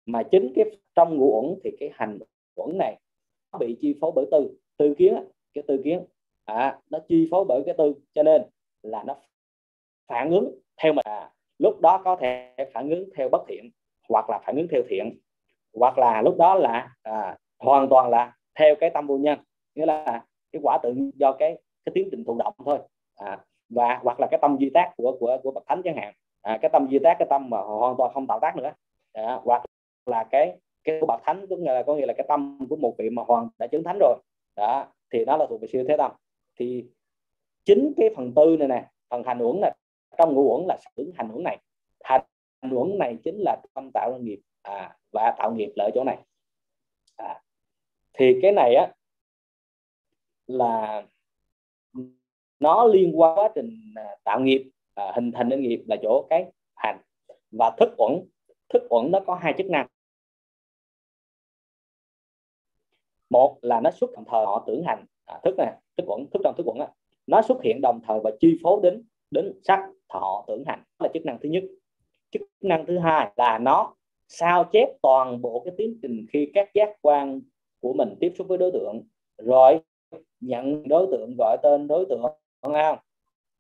Mà chính cái trong ngũ uẩn thì cái hành quẩn này nó bị chi phối bởi tư. Tư kiến cái tư kiến à, nó chi phối bởi cái tư. Cho nên là nó phản ứng theo mình. À, lúc đó có thể phản ứng theo bất thiện hoặc là phản ứng theo thiện. Hoặc là lúc đó là à, hoàn toàn là theo cái tâm vô nhân. Nghĩa là cái quả tự do cái cái tiến trình thụ động thôi. À, và hoặc là cái tâm duy tác của của của bậc thánh chẳng hạn. À, cái tâm duy tác cái tâm mà hoàn toàn không tạo tác nữa. À, hoặc là cái cái của bậc thánh cũng là có nghĩa là cái tâm của một vị mà hoàn đã chứng thánh rồi. Đó thì nó là thuộc về siêu thế tâm. Thì chính cái phần tư này nè phần hành uẩn này trong ngũ uẩn là sự hành uẩn này. Hành uẩn này chính là tâm tạo nghiệp à, và tạo nghiệp lợi chỗ này. À, thì cái này á là nó liên quan quá trình à, tạo nghiệp à, hình thành nên nghiệp là chỗ cái hành. Và thức uẩn thức uẩn nó có hai chức năng. Một là nó xuất đồng thời họ tưởng hành. À, thức này thức quẩn thức trong thức quẩn á. Nó xuất hiện đồng thời và chi phối đến đến sắc thọ tưởng hành. Đó là chức năng thứ nhất. Chức năng thứ hai là nó sao chép toàn bộ cái tiến trình khi các giác quan của mình tiếp xúc với đối tượng. Rồi nhận đối tượng gọi tên đối tượng không?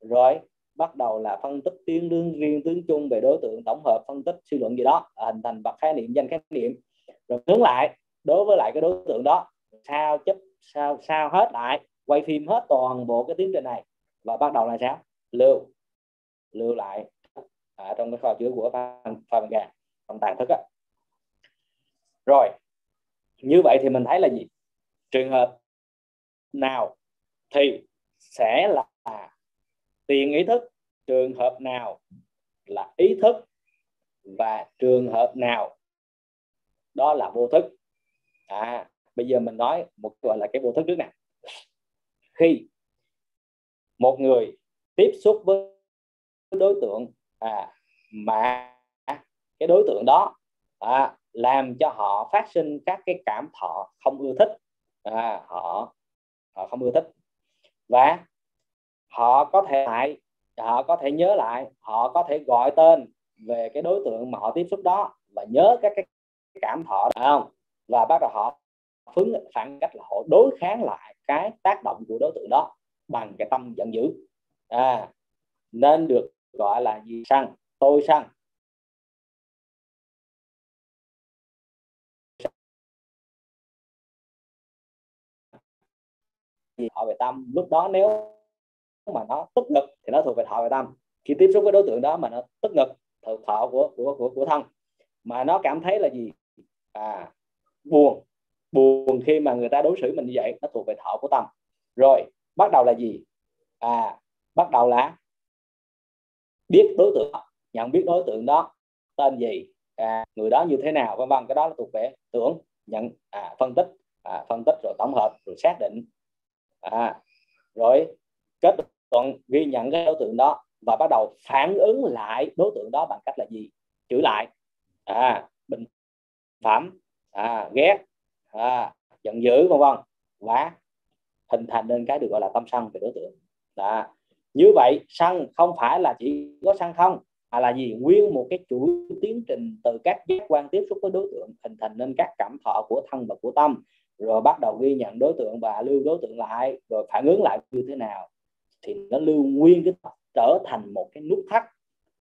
Rồi bắt đầu là phân tích tiếng đương riêng tướng chung về đối tượng tổng hợp phân tích suy luận gì đó. À, hình thành và khái niệm danh khái niệm. Rồi hướng lại đối với lại cái đối tượng đó sao chấp sao sao hết lại, quay phim hết toàn bộ cái tiến trình này. Và bắt đầu là sao? Lưu lưu lại ở trong cái kho chứa của pha pha gà trong tàn thức á. Rồi, như vậy thì mình thấy là gì? Trường hợp nào thì sẽ là tiền ý thức, trường hợp nào là ý thức, và trường hợp nào đó là vô thức? À bây giờ mình nói một gọi là cái vô thức trước nè. Khi một người tiếp xúc với đối tượng à, mà cái đối tượng đó à, làm cho họ phát sinh các cái cảm thọ không ưa thích à, họ họ không ưa thích. Và họ có thể lại họ có thể nhớ lại họ có thể gọi tên về cái đối tượng mà họ tiếp xúc đó và nhớ các cái cảm thọ đó không? Và bắt đầu họ phấn phản cách là họ đối kháng lại cái tác động của đối tượng đó bằng cái tâm giận dữ. À, nên được gọi là gì? Sang tôi sang thọ họ về tâm lúc đó nếu mà nó tức ngực thì nó thuộc về thọ về tâm. Khi tiếp xúc với đối tượng đó mà nó tức ngực thuộc thọ của của của của thân. Mà nó cảm thấy là gì? À buồn buồn khi mà người ta đối xử mình như vậy nó thuộc về thọ của tâm. Rồi bắt đầu là gì? À bắt đầu là biết đối tượng nhận biết đối tượng đó tên gì à, người đó như thế nào vân vân. Cái đó là thuộc về tưởng nhận à, phân tích à, phân tích rồi tổng hợp rồi xác định. À, rồi kết luận ghi nhận cái đối tượng đó và bắt đầu phản ứng lại đối tượng đó bằng cách là gì? Chửi lại. À bình phẩm. À ghét à, giận dữ vân vân. Và hình thành nên cái được gọi là tâm sân về đối tượng. Đó. như vậy sân không phải là chỉ có sân không mà là gì? Nguyên một cái chuỗi tiến trình từ các giác quan tiếp xúc với đối tượng hình thành nên các cảm thọ của thân và của tâm. Rồi bắt đầu ghi nhận đối tượng và lưu đối tượng lại rồi phản ứng lại như thế nào. Thì nó lưu nguyên cái trở thành một cái nút thắt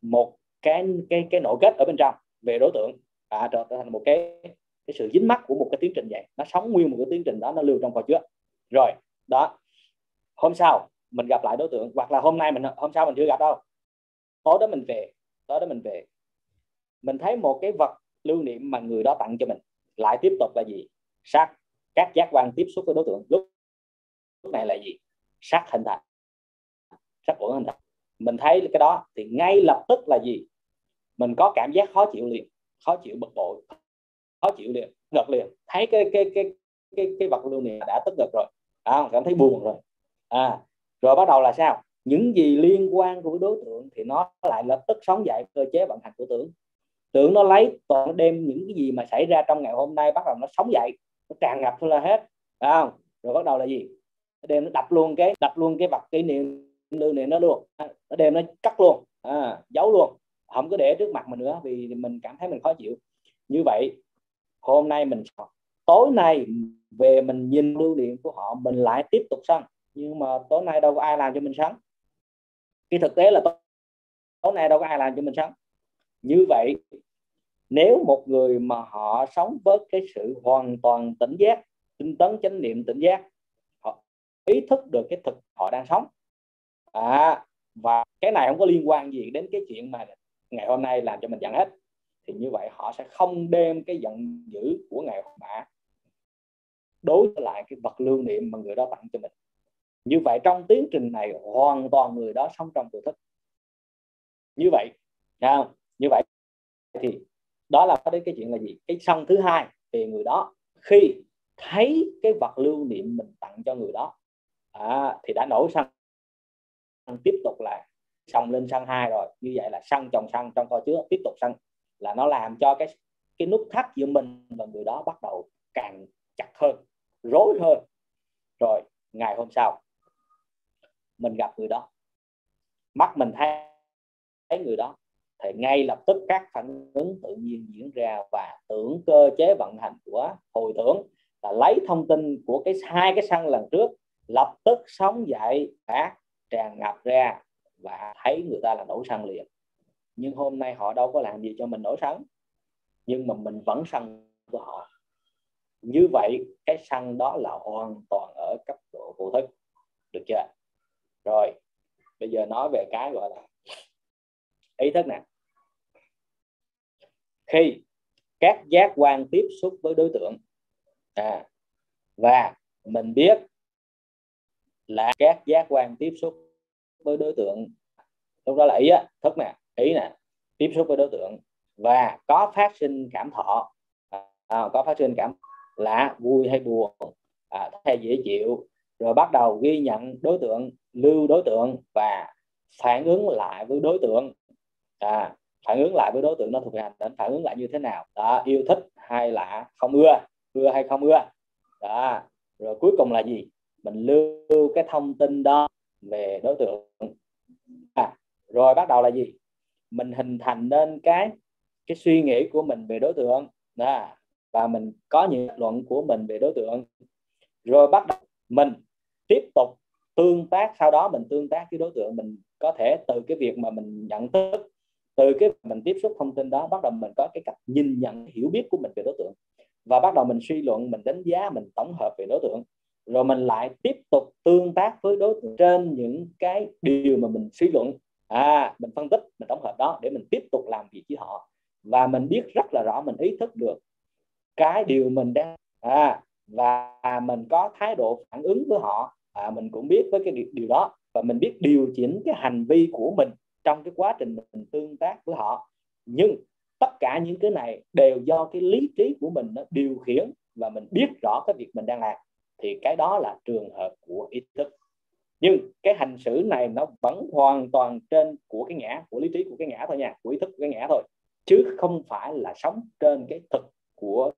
một cái cái cái nội kết ở bên trong về đối tượng. À, trở thành một cái cái sự dính mắc của một cái tiến trình vậy. Nó sống nguyên một cái tiến trình đó, nó lưu trong kho chứa. Rồi, đó. Hôm sau, mình gặp lại đối tượng, hoặc là hôm nay mình, hôm sau mình chưa gặp đâu. Tối đó mình về, tối đó mình về. Mình thấy một cái vật lưu niệm mà người đó tặng cho mình. Lại tiếp tục là gì? Sắc các giác quan tiếp xúc với đối tượng. Lúc lúc này là gì? Sắc hình thành. Sắc uẩn hình thành. Mình thấy cái đó thì ngay lập tức là gì? Mình có cảm giác khó chịu liền, khó chịu bực bội khó chịu liền ngợt liền. Thấy cái cái cái cái cái vật lưu niệm đã tức ngực rồi. À, cảm thấy buồn rồi. À rồi bắt đầu là sao? Những gì liên quan của đối tượng thì nó lại lập tức sống dậy cơ chế vận hành của tưởng. Tưởng nó lấy toàn đem những cái gì mà xảy ra trong ngày hôm nay bắt đầu nó sống dậy nó tràn ngập là hết. À, rồi bắt đầu là gì? Đem nó đập luôn cái đập luôn cái vật kỷ niệm lưu niệm nó luôn. À, nó đem nó cắt luôn. À, giấu luôn. Không có để trước mặt mình nữa vì mình cảm thấy mình khó chịu. Như vậy hôm nay mình tối nay về mình nhìn lưu điện của họ mình lại tiếp tục săn nhưng mà tối nay đâu có ai làm cho mình sáng khi thực tế là tối, tối nay đâu có ai làm cho mình sáng như vậy nếu một người mà họ sống với cái sự hoàn toàn tỉnh giác tinh tấn chánh niệm tỉnh giác họ ý thức được cái thực họ đang sống. À, và cái này không có liên quan gì đến cái chuyện mà ngày hôm nay làm cho mình giận hết thì như vậy họ sẽ không đem cái giận dữ của ngày hôm bả đối lại cái vật lưu niệm mà người đó tặng cho mình. Như vậy trong tiến trình này hoàn toàn người đó sống trong tự thức. Như vậy không? như vậy thì đó là đến cái chuyện là gì? Cái sân thứ hai thì người đó khi thấy cái vật lưu niệm mình tặng cho người đó à, thì đã nổi sân tiếp tục là xong lên sân hai rồi. Như vậy là sân chồng sân trong coi chứa tiếp tục sân là nó làm cho cái cái nút thắt giữa mình và người đó bắt đầu càng chặt hơn rối hơn. Rồi ngày hôm sau mình gặp người đó. Mắt mình thấy, thấy người đó thì ngay lập tức các phản ứng tự nhiên diễn ra và tưởng cơ chế vận hành của hồi tưởng là lấy thông tin của cái hai cái xăng lần trước lập tức sống dậy và tràn ngập ra và thấy người ta là đổ xăng liền nhưng hôm nay họ đâu có làm gì cho mình nổi sân. Nhưng mà mình vẫn sân của họ. Như vậy cái sân đó là hoàn toàn ở cấp độ vô thức. Được chưa? Rồi bây giờ nói về cái gọi là ý thức nè. Khi các giác quan tiếp xúc với đối tượng à, và mình biết là các giác quan tiếp xúc với đối tượng lúc đó là ý á thức nè ý nè tiếp xúc với đối tượng và có phát sinh cảm thọ. À, có phát sinh cảm lạ vui hay buồn à, hay dễ chịu. Rồi bắt đầu ghi nhận đối tượng lưu đối tượng và phản ứng lại với đối tượng. À, phản ứng lại với đối tượng nó thuộc về hành tính phản ứng lại như thế nào? Đó yêu thích hay là không ưa? Ưa hay không ưa? Đó rồi cuối cùng là gì? Mình lưu cái thông tin đó về đối tượng. À, rồi bắt đầu là gì? Mình hình thành nên cái cái suy nghĩ của mình về đối tượng. Đó, và mình có những luận của mình về đối tượng. Rồi bắt đầu mình tiếp tục tương tác, sau đó mình tương tác với đối tượng. Mình có thể từ cái việc mà mình nhận thức, từ cái mình tiếp xúc thông tin đó, bắt đầu mình có cái cách nhìn nhận, hiểu biết của mình về đối tượng. Và bắt đầu mình suy luận, mình đánh giá, mình tổng hợp về đối tượng. Rồi mình lại tiếp tục tương tác với đối tượng trên những cái điều mà mình suy luận à mình phân tích mình tổng hợp đó để mình tiếp tục làm việc với họ. Và mình biết rất là rõ mình ý thức được cái điều mình đang à và mình có thái độ phản ứng với họ. À, mình cũng biết với cái điều, điều đó và mình biết điều chỉnh cái hành vi của mình trong cái quá trình mình tương tác với họ. Nhưng tất cả những cái này đều do cái lý trí của mình nó điều khiển và mình biết rõ cái việc mình đang làm. Thì cái đó là trường hợp của ý thức nhưng cái hành xử này nó vẫn hoàn toàn trên của cái ngã của lý trí của cái ngã thôi nha của ý thức của cái ngã thôi. Chứ không phải là sống trên cái thực của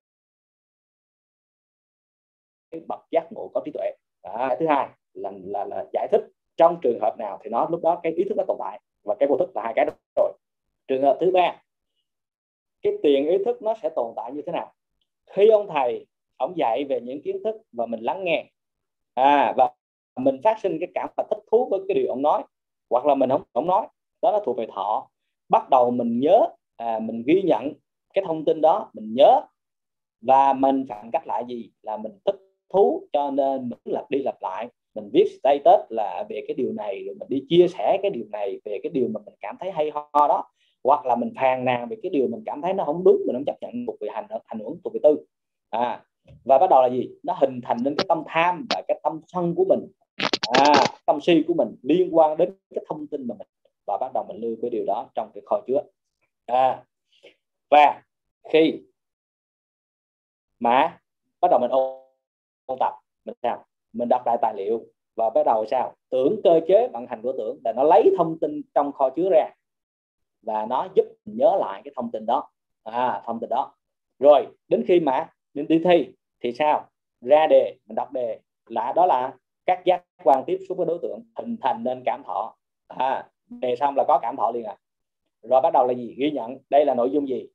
cái bậc giác ngộ có trí tuệ. À, thứ hai là, là là giải thích trong trường hợp nào thì nó lúc đó cái ý thức nó tồn tại và cái vô thức là hai cái đó rồi. Trường hợp thứ ba cái tiền ý thức nó sẽ tồn tại như thế nào? Khi ông thầy ông dạy về những kiến thức và mình lắng nghe. À và mình phát sinh cái cảm và thích thú với cái điều ông nói hoặc là mình không không nói đó là thuộc về thọ. Bắt đầu mình nhớ à, mình ghi nhận cái thông tin đó mình nhớ và mình phản cách lại gì? Là mình thích thú cho nên mình lặp đi lặp lại. Mình viết status là về cái điều này rồi mình đi chia sẻ cái điều này về cái điều mà mình cảm thấy hay ho đó. Hoặc là mình phàn nàn về cái điều mình cảm thấy nó không đúng mình không chấp nhận thuộc về hành hành hưởng thuộc về tư. À và bắt đầu là gì? Nó hình thành nên cái tâm tham và cái tâm sân của mình à, tâm si của mình liên quan đến cái thông tin mà mình và bắt đầu mình lưu cái điều đó trong cái kho chứa. À, và khi mà bắt đầu mình ôn, ôn tập mình sao mình đọc lại tài liệu và bắt đầu sao? Tưởng cơ chế vận hành của tưởng là nó lấy thông tin trong kho chứa ra và nó giúp mình nhớ lại cái thông tin đó. À thông tin đó. Rồi đến khi mà đến đi thi thì sao? Ra đề mình đọc đề. Là đó là các giác quan tiếp xúc với đối tượng hình thành nên cảm thọ. À đề xong là có cảm thọ liền à. Rồi bắt đầu là gì? Ghi nhận đây là nội dung gì?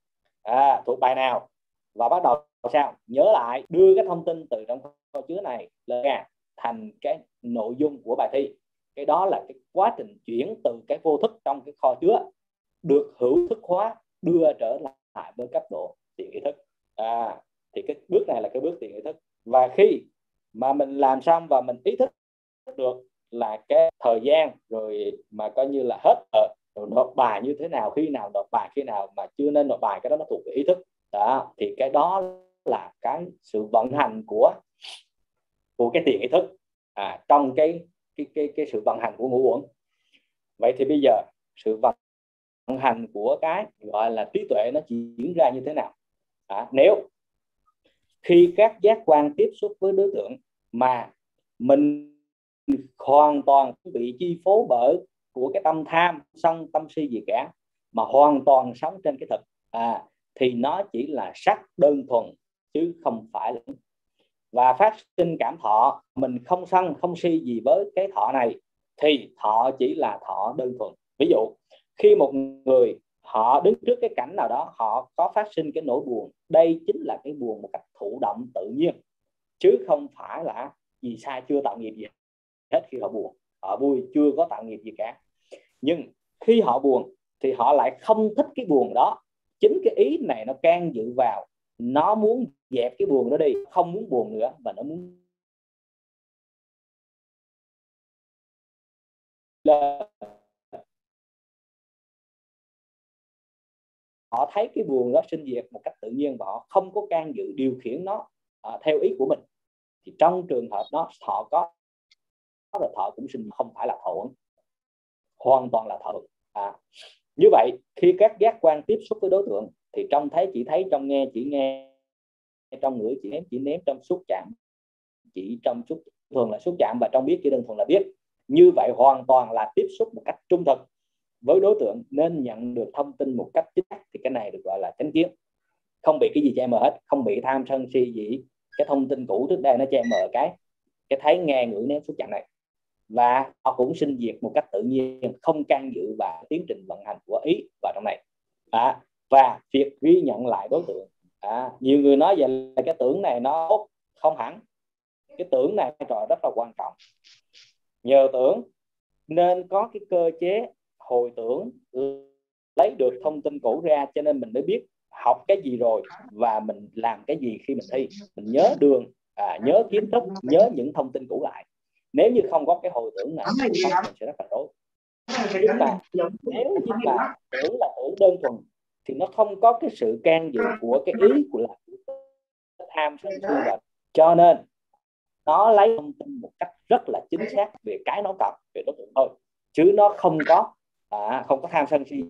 À, thuộc bài nào? Và bắt đầu sao? Nhớ lại đưa cái thông tin từ trong kho chứa này lên à, thành cái nội dung của bài thi. Cái đó là cái quá trình chuyển từ cái vô thức trong cái kho chứa được hữu thức hóa đưa trở lại với cấp độ tiền ý thức. À thì cái bước này là cái bước tiền ý thức. Và khi mà mình làm xong và mình ý thức được là cái thời gian rồi mà coi như là hết rồi, rồi nộp bài như thế nào khi nào nộp bài khi nào mà chưa nên nộp bài cái đó nó thuộc về ý thức. Đó thì cái đó là cái sự vận hành của của cái tiền ý thức à, trong cái cái cái cái sự vận hành của ngũ uẩn. Vậy thì bây giờ sự vận hành của cái gọi là trí tuệ nó diễn ra như thế nào? À, nếu khi các giác quan tiếp xúc với đối tượng mà mình hoàn toàn bị chi phối bởi của cái tâm tham sân tâm si gì cả mà hoàn toàn sống trên cái thực à, thì nó chỉ là sắc đơn thuần chứ không phải là và phát sinh cảm thọ mình không sân không si gì với cái thọ này thì thọ chỉ là thọ đơn thuần. Ví dụ khi một người họ đứng trước cái cảnh nào đó, họ có phát sinh cái nỗi buồn. Đây chính là cái buồn một cách thụ động tự nhiên, chứ không phải là vì sai chưa tạo nghiệp gì hết khi họ buồn. Họ vui, chưa có tạo nghiệp gì cả. Nhưng khi họ buồn thì họ lại không thích cái buồn đó. Chính cái ý này nó can dự vào, nó muốn dẹp cái buồn đó đi, không muốn buồn nữa và nó muốn họ thấy cái buồn đó sinh diệt một cách tự nhiên và họ không có can dự điều khiển nó à, theo ý của mình. Thì trong trường hợp đó họ có là thọ cũng sinh không phải là thọ uẩn hoàn toàn là thọ à, như vậy khi các giác quan tiếp xúc với đối tượng thì trong thấy chỉ thấy trong nghe chỉ nghe trong ngửi chỉ nếm chỉ nếm trong xúc chạm chỉ trong xúc thường là xúc chạm và trong biết chỉ đơn thuần là biết. Như vậy hoàn toàn là tiếp xúc một cách trung thực với đối tượng nên nhận được thông tin một cách chính xác thì cái này được gọi là chánh kiến. Không bị cái gì che mờ hết không bị tham sân si gì. Cái thông tin cũ trước đây nó che mờ cái cái thấy nghe ngữ ném xúc chạm này. Và họ cũng sinh diệt một cách tự nhiên không can dự vào tiến trình vận hành của ý vào trong này. À, và việc ghi nhận lại đối tượng. À, nhiều người nói vậy là cái tưởng này nó không hẳn. Cái tưởng này trò rất là quan trọng. Nhờ tưởng nên có cái cơ chế hồi tưởng lấy được thông tin cũ ra cho nên mình mới biết học cái gì rồi và mình làm cái gì khi mình thi. Mình nhớ đường à, nhớ kiến thức nhớ những thông tin cũ lại. Nếu như không có cái hồi tưởng này thì mình sẽ rất là rối. Nhưng mà nếu như mà tưởng là tưởng đơn thuần thì nó không có cái sự can dự của cái ý của là tham sân si và cho nên nó lấy thông tin một cách rất là chính xác về cái nó cần về đối tượng thôi. Chứ nó không có à, không có tham sân si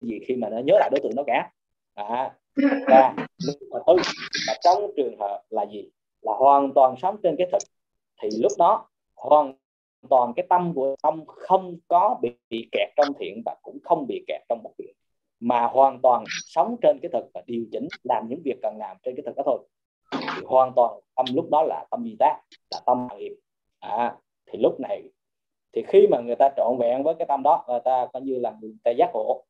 gì khi mà nó nhớ lại đối tượng nó cả. À, và và tư là trong trường hợp là gì? Là hoàn toàn sống trên cái thực thì lúc đó hoàn toàn cái tâm của tâm không có bị, bị kẹt trong thiện và cũng không bị kẹt trong bất thiện mà hoàn toàn sống trên cái thực và điều chỉnh làm những việc cần làm trên cái thực đó thôi. Thì hoàn toàn tâm lúc đó là tâm di tác là tâm nghiệp. À, thì lúc này thì khi mà người ta trọn vẹn với cái tâm đó người ta coi như là người ta giác ngộ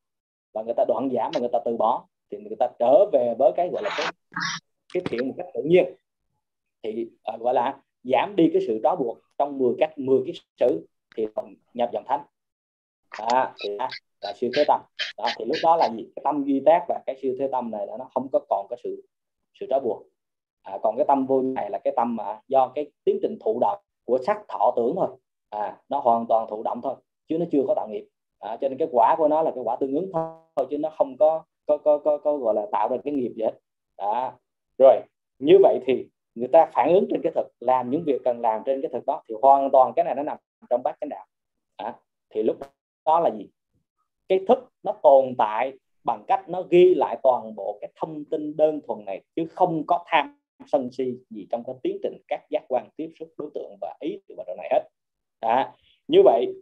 và người ta đoạn giảm và người ta từ bỏ thì người ta trở về với cái gọi là cái cái thiện một cách tự nhiên. Thì uh, gọi là giảm đi cái sự trói buộc trong 10 cách 10 cái sự thì nhập dòng thánh. À, thì là, là siêu thế tâm. Đó, thì lúc đó là gì? Cái tâm duy tác và cái siêu thế tâm này là nó không có còn cái sự sự trói buộc. À, còn cái tâm vô này là cái tâm mà do cái tiến trình thụ động của sắc thọ tưởng thôi à, nó hoàn toàn thụ động thôi chứ nó chưa có tạo nghiệp. À, cho nên cái quả của nó là cái quả tương ứng thôi chứ nó không có có có có, có gọi là tạo ra cái nghiệp gì hết. Đó. Rồi như vậy thì người ta phản ứng trên cái thực làm những việc cần làm trên cái thực đó thì hoàn toàn cái này nó nằm trong bát chánh đạo. À, thì lúc đó là gì? Cái thức nó tồn tại bằng cách nó ghi lại toàn bộ cái thông tin đơn thuần này chứ không có tham sân si gì trong cái tiến trình các giác quan tiếp xúc đối tượng và ý từ vào này hết à, như vậy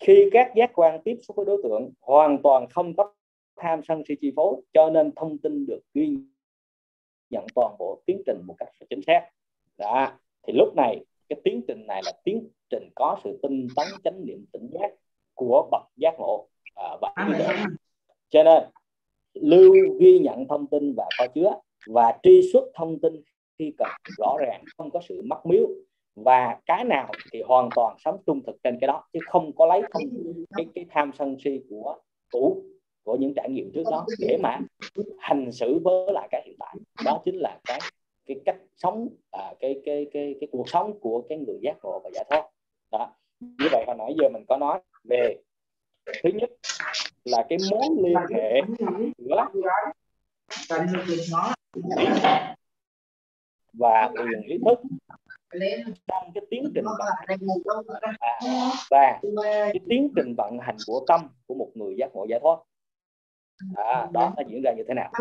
khi các giác quan tiếp xúc với đối tượng hoàn toàn không có tham sân si chi phối cho nên thông tin được ghi nhận toàn bộ tiến trình một cách chính xác. Đó. Thì lúc này cái tiến trình này là tiến trình có sự tinh tấn chánh niệm tỉnh giác của bậc giác ngộ à, và cho nên lưu ghi nhận thông tin và kho chứa và truy xuất thông tin khi cần rõ ràng không có sự mắc miếu và cái nào thì hoàn toàn sống trung thực trên cái đó chứ không có lấy thông cái cái tham sân si của cũ của những trải nghiệm trước đó để mà hành xử với lại cái hiện tại. Đó chính là cái cái cách sống à, cái cái cái cái cuộc sống của cái người giác ngộ và giải thoát. Đó. Như vậy hồi nãy giờ mình có nói về thứ nhất là cái mối liên hệ giữa và quyền ý thức trong cái tiến trình vận hành à, và cái tiến trình vận hành của tâm của một người giác ngộ giải thoát. À, đó nó diễn ra như thế nào?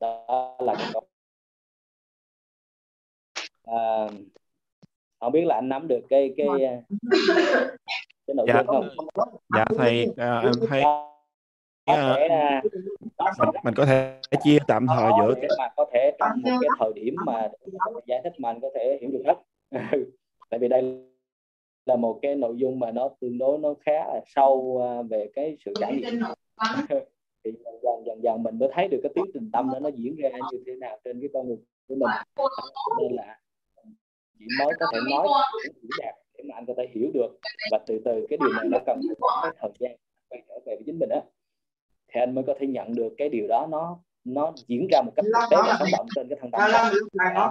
Đó, là cái câu. À, không biết là anh nắm được cái cái cái nội dạ. dung không? Dạ thầy à, em thấy có thể, à, mình, mình có thể chia tạm thời giữa mà có thể trong một cái thời điểm mà giải thích mà anh có thể hiểu được hết. Tại vì đây là một cái nội dung mà nó tương đối nó khá là sâu à, về cái sự trải nghiệm. Thì dần dần dần mình mới thấy được cái tiến trình tâm đó nó diễn ra như thế nào trên cái con người của mình. Nên là chỉ mới có thể nói diễn đạt để mà anh có thể hiểu được. Và từ từ cái điều này nó cần cái thời gian quay trở về với chính mình á thì anh mới có thể nhận được cái điều đó. Nó nó diễn ra một cách thực tế và sống động trên cái thân tâm đó.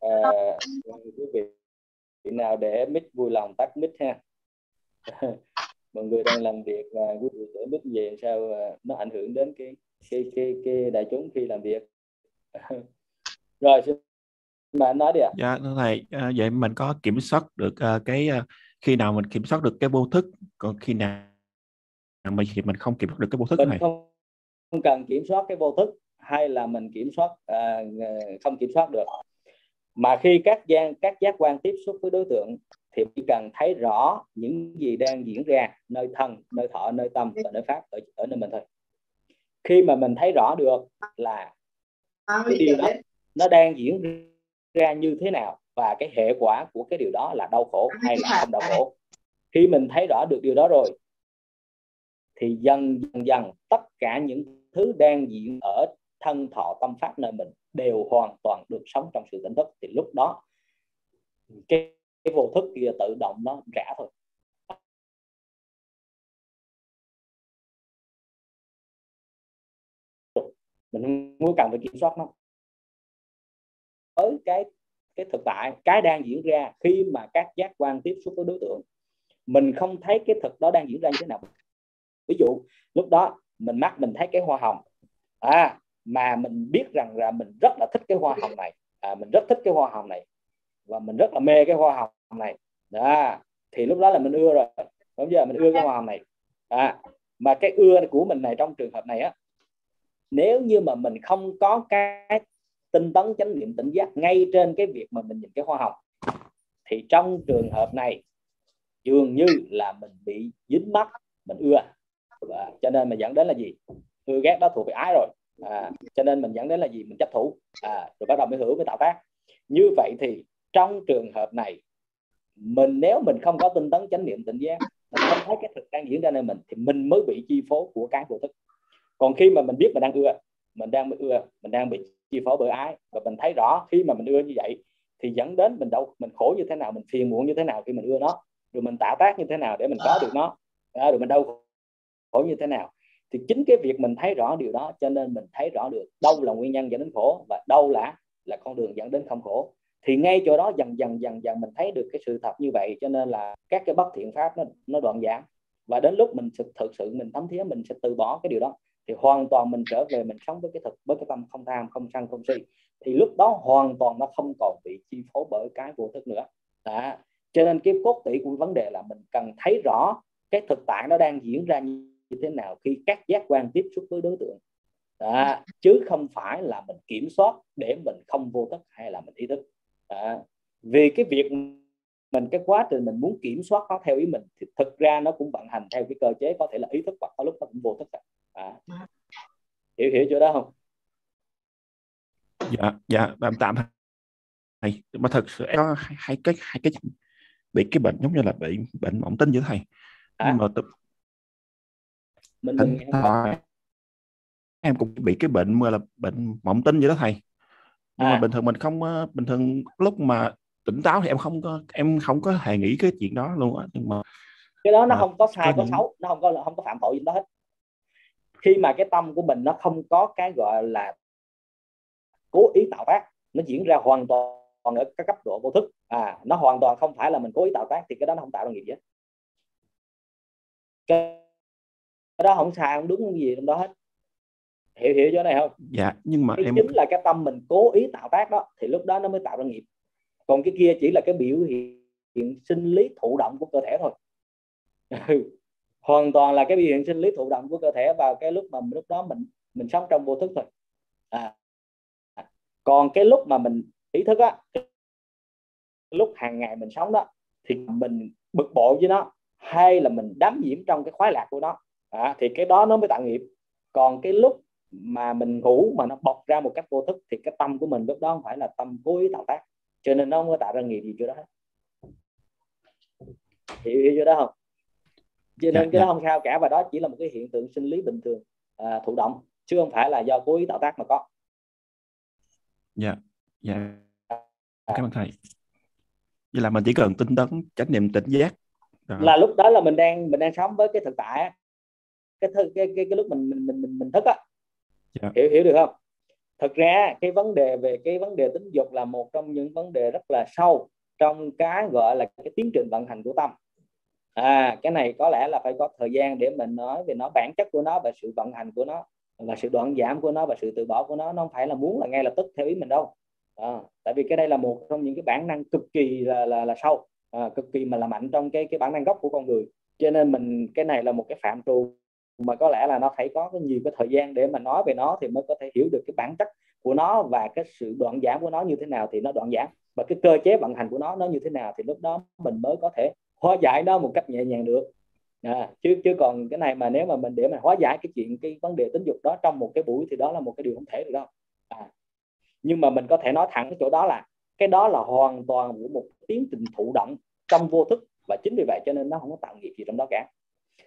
À, quý vị nào để mic vui lòng tắt mic ha. Mọi người đang làm việc và quý vị để mic về sao à, nó ảnh hưởng đến cái cái cái cái đại chúng khi làm việc. Rồi xin mà anh nói đi ạ. Dạ thưa thầy à, vậy mình có kiểm soát được cái khi nào mình kiểm soát được cái vô thức còn khi nào mình thì mình không kiểm soát được cái vô thức mình này. không, không cần kiểm soát cái vô thức hay là mình kiểm soát uh, không kiểm soát được. Mà khi các gian các giác quan tiếp xúc với đối tượng thì chỉ cần thấy rõ những gì đang diễn ra nơi thân nơi thọ nơi tâm và nơi pháp ở, ở nơi mình thôi. Khi mà mình thấy rõ được là cái điều đó nó đang diễn ra như thế nào và cái hệ quả của cái điều đó là đau khổ hay là không đau khổ. Khi mình thấy rõ được điều đó rồi thì dần dần dần tất cả những thứ đang diễn ở thân thọ tâm pháp nơi mình đều hoàn toàn được sống trong sự tỉnh thức. Thì lúc đó cái, cái vô thức kia tự động nó rã thôi. Mình không cần phải kiểm soát nó. Với cái cái thực tại cái đang diễn ra khi mà các giác quan tiếp xúc với đối tượng mình không thấy cái thực đó đang diễn ra như thế nào ví dụ lúc đó mình mắt mình thấy cái hoa hồng. À mà mình biết rằng là mình rất là thích cái hoa hồng này. À, mình rất thích cái hoa hồng này. Và mình rất là mê cái hoa hồng này. Đó thì lúc đó là mình ưa rồi. Bây giờ mình ưa cái hoa hồng này. À, mà cái ưa của mình này trong trường hợp này á nếu như mà mình không có cái tinh tấn chánh niệm tỉnh giác ngay trên cái việc mà mình nhìn cái hoa hồng thì trong trường hợp này dường như là mình bị dính mắt mình ưa và cho nên mình dẫn đến là gì? Ưa ghét đó thuộc về ái rồi. À, cho nên mình dẫn đến là gì? Mình chấp thủ. À, rồi bắt đầu mới hưởng mới tạo tác. Như vậy thì trong trường hợp này mình nếu mình không có tinh tấn chánh niệm tỉnh giác mình không thấy cái thực đang diễn ra nơi mình thì mình mới bị chi phối của cái vô thức. Còn khi mà mình biết mình đang ưa mình đang bị ưa mình đang bị chi phối bởi ái và mình thấy rõ khi mà mình ưa như vậy thì dẫn đến mình đâu mình khổ như thế nào mình phiền muộn như thế nào khi mình ưa nó rồi mình tạo tác như thế nào để mình có được nó. À, rồi mình đâu khổ như thế nào. Thì chính cái việc mình thấy rõ điều đó cho nên mình thấy rõ được đâu là nguyên nhân dẫn đến khổ và đâu là là con đường dẫn đến không khổ. Thì ngay chỗ đó dần dần dần dần mình thấy được cái sự thật như vậy cho nên là các cái bất thiện pháp nó nó đoạn giảm và đến lúc mình thực, thực sự mình thấm thía mình sẽ từ bỏ cái điều đó thì hoàn toàn mình trở về mình sống với cái thực với cái tâm không tham không sân không si. Thì lúc đó hoàn toàn nó không còn bị chi phối bởi cái vô thức nữa. Đó. cho nên cái cốt tủy của vấn đề là mình cần thấy rõ cái thực tại nó đang diễn ra như thế nào khi các giác quan tiếp xúc với đối tượng đó. chứ không phải là mình kiểm soát để mình không vô thức hay là mình ý thức đó. vì cái việc mình cái quá trình mình muốn kiểm soát nó theo ý mình thì thực ra nó cũng vận hành theo cái cơ chế có thể là ý thức hoặc có lúc nó cũng vô thức à. hiểu hiểu chỗ đó không dạ dạ tạm tạm thầy mà thật sự có hai cái hai cái bị cái bệnh giống như là bị bệnh mộng tinh vậy thầy à. nhưng mà mình, mình thời, em cũng bị cái bệnh mà là bệnh mộng tinh vậy đó thầy. Nhưng à. mà bình thường mình không bình thường lúc mà tỉnh táo thì em không có em không có hề nghĩ cái chuyện đó luôn á nhưng mà cái đó nó mà không có sai có, có xấu nó không có không có phạm tội gì đó hết. Khi mà cái tâm của mình nó không có cái gọi là cố ý tạo tác nó diễn ra hoàn toàn ở cái cấp độ vô thức. À nó hoàn toàn không phải là mình cố ý tạo tác thì cái đó nó không tạo ra nghiệp gì hết. Cái đó không sai không đúng gì trong đó hết. Hiểu hiểu chỗ này không? Dạ nhưng mà cái em chính là cái tâm mình cố ý tạo tác đó thì lúc đó nó mới tạo ra nghiệp. Còn cái kia chỉ là cái biểu hiện sinh lý thụ động của cơ thể thôi. Hoàn toàn là cái biểu hiện sinh lý thụ động của cơ thể vào cái lúc mà lúc đó mình mình sống trong vô thức thôi. À. còn cái lúc mà mình ý thức á lúc hàng ngày mình sống đó thì mình bực bội với nó hay là mình đắm nhiễm trong cái khoái lạc của nó à, thì cái đó nó mới tạo nghiệp. Còn cái lúc mà mình ngủ mà nó bộc ra một cách vô thức thì cái tâm của mình lúc đó không phải là tâm cố ý tạo tác. Cho nên nó không có tạo ra nghiệp gì chỗ đó hết. Hiểu hiểu chỗ đó không? Cho nên dạ, cái đó dạ. không sao cả và đó chỉ là một cái hiện tượng sinh lý bình thường à, thụ động chứ không phải là do cố ý tạo tác mà có. Dạ dạ. Cảm ơn thầy. Vậy là mình chỉ cần tinh tấn chánh niệm tỉnh giác. Đó. là lúc đó là mình đang mình đang sống với cái thực tại cái cái cái, cái, cái lúc mình mình mình mình, mình thức á. Dạ. hiểu hiểu được không? Thực ra cái vấn đề về cái vấn đề tính dục là một trong những vấn đề rất là sâu trong cái gọi là cái tiến trình vận hành của tâm. À cái này có lẽ là phải có thời gian để mình nói về nó bản chất của nó và sự vận hành của nó và sự đoạn giảm của nó và sự từ bỏ của nó nó không phải là muốn là ngay lập tức theo ý mình đâu. À, tại vì cái đây là một trong những cái bản năng cực kỳ là là, là sâu à, cực kỳ mà là mạnh trong cái cái bản năng gốc của con người. Cho nên mình cái này là một cái phạm trù mà có lẽ là nó phải có cái nhiều cái thời gian để mà nói về nó thì mới có thể hiểu được cái bản chất của nó và cái sự đoạn giảm của nó như thế nào thì nó đoạn giảm và cái cơ chế vận hành của nó nó như thế nào thì lúc đó mình mới có thể hóa giải nó một cách nhẹ nhàng được. À, chứ chứ còn cái này mà nếu mà mình để mà hóa giải cái chuyện cái vấn đề tính dục đó trong một cái buổi thì đó là một cái điều không thể được đâu. À, nhưng mà mình có thể nói thẳng cái chỗ đó là cái đó là hoàn toàn của một tiến trình thụ động trong vô thức và chính vì vậy cho nên nó không có tạo nghiệp gì trong đó cả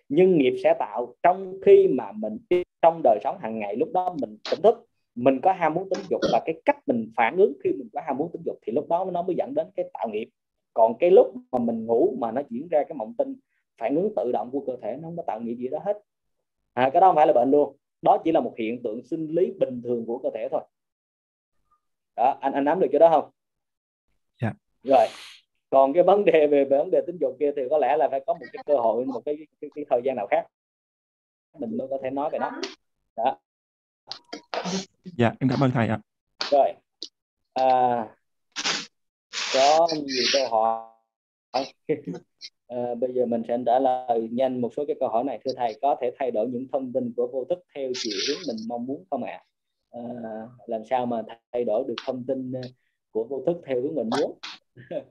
nhưng nghiệp sẽ tạo trong khi mà mình trong đời sống hàng ngày. Lúc đó mình tỉnh thức mình có ham muốn tính dục. Và cái cách mình phản ứng khi mình có ham muốn tính dục thì lúc đó nó mới dẫn đến cái tạo nghiệp. Còn cái lúc mà mình ngủ mà nó diễn ra cái mộng tinh phản ứng tự động của cơ thể nó không có tạo nghiệp gì đó hết. À, cái đó không phải là bệnh luôn. Đó chỉ là một hiện tượng sinh lý bình thường của cơ thể thôi. Đó anh anh nắm được cái đó không? Dạ. Rồi còn cái vấn đề về, về vấn đề tính dục kia thì có lẽ là phải có một cái cơ hội một cái, cái, cái thời gian nào khác mình mới có thể nói về nó. Đó. Dạ em cảm ơn thầy ạ. Rồi. À, có nhiều câu hỏi. À, bây giờ mình sẽ trả lời nhanh một số cái câu hỏi này. Thưa thầy có thể thay đổi những thông tin của vô thức theo chiều hướng mình mong muốn không ạ? À? à, làm sao mà thay đổi được thông tin của vô thức theo hướng mình muốn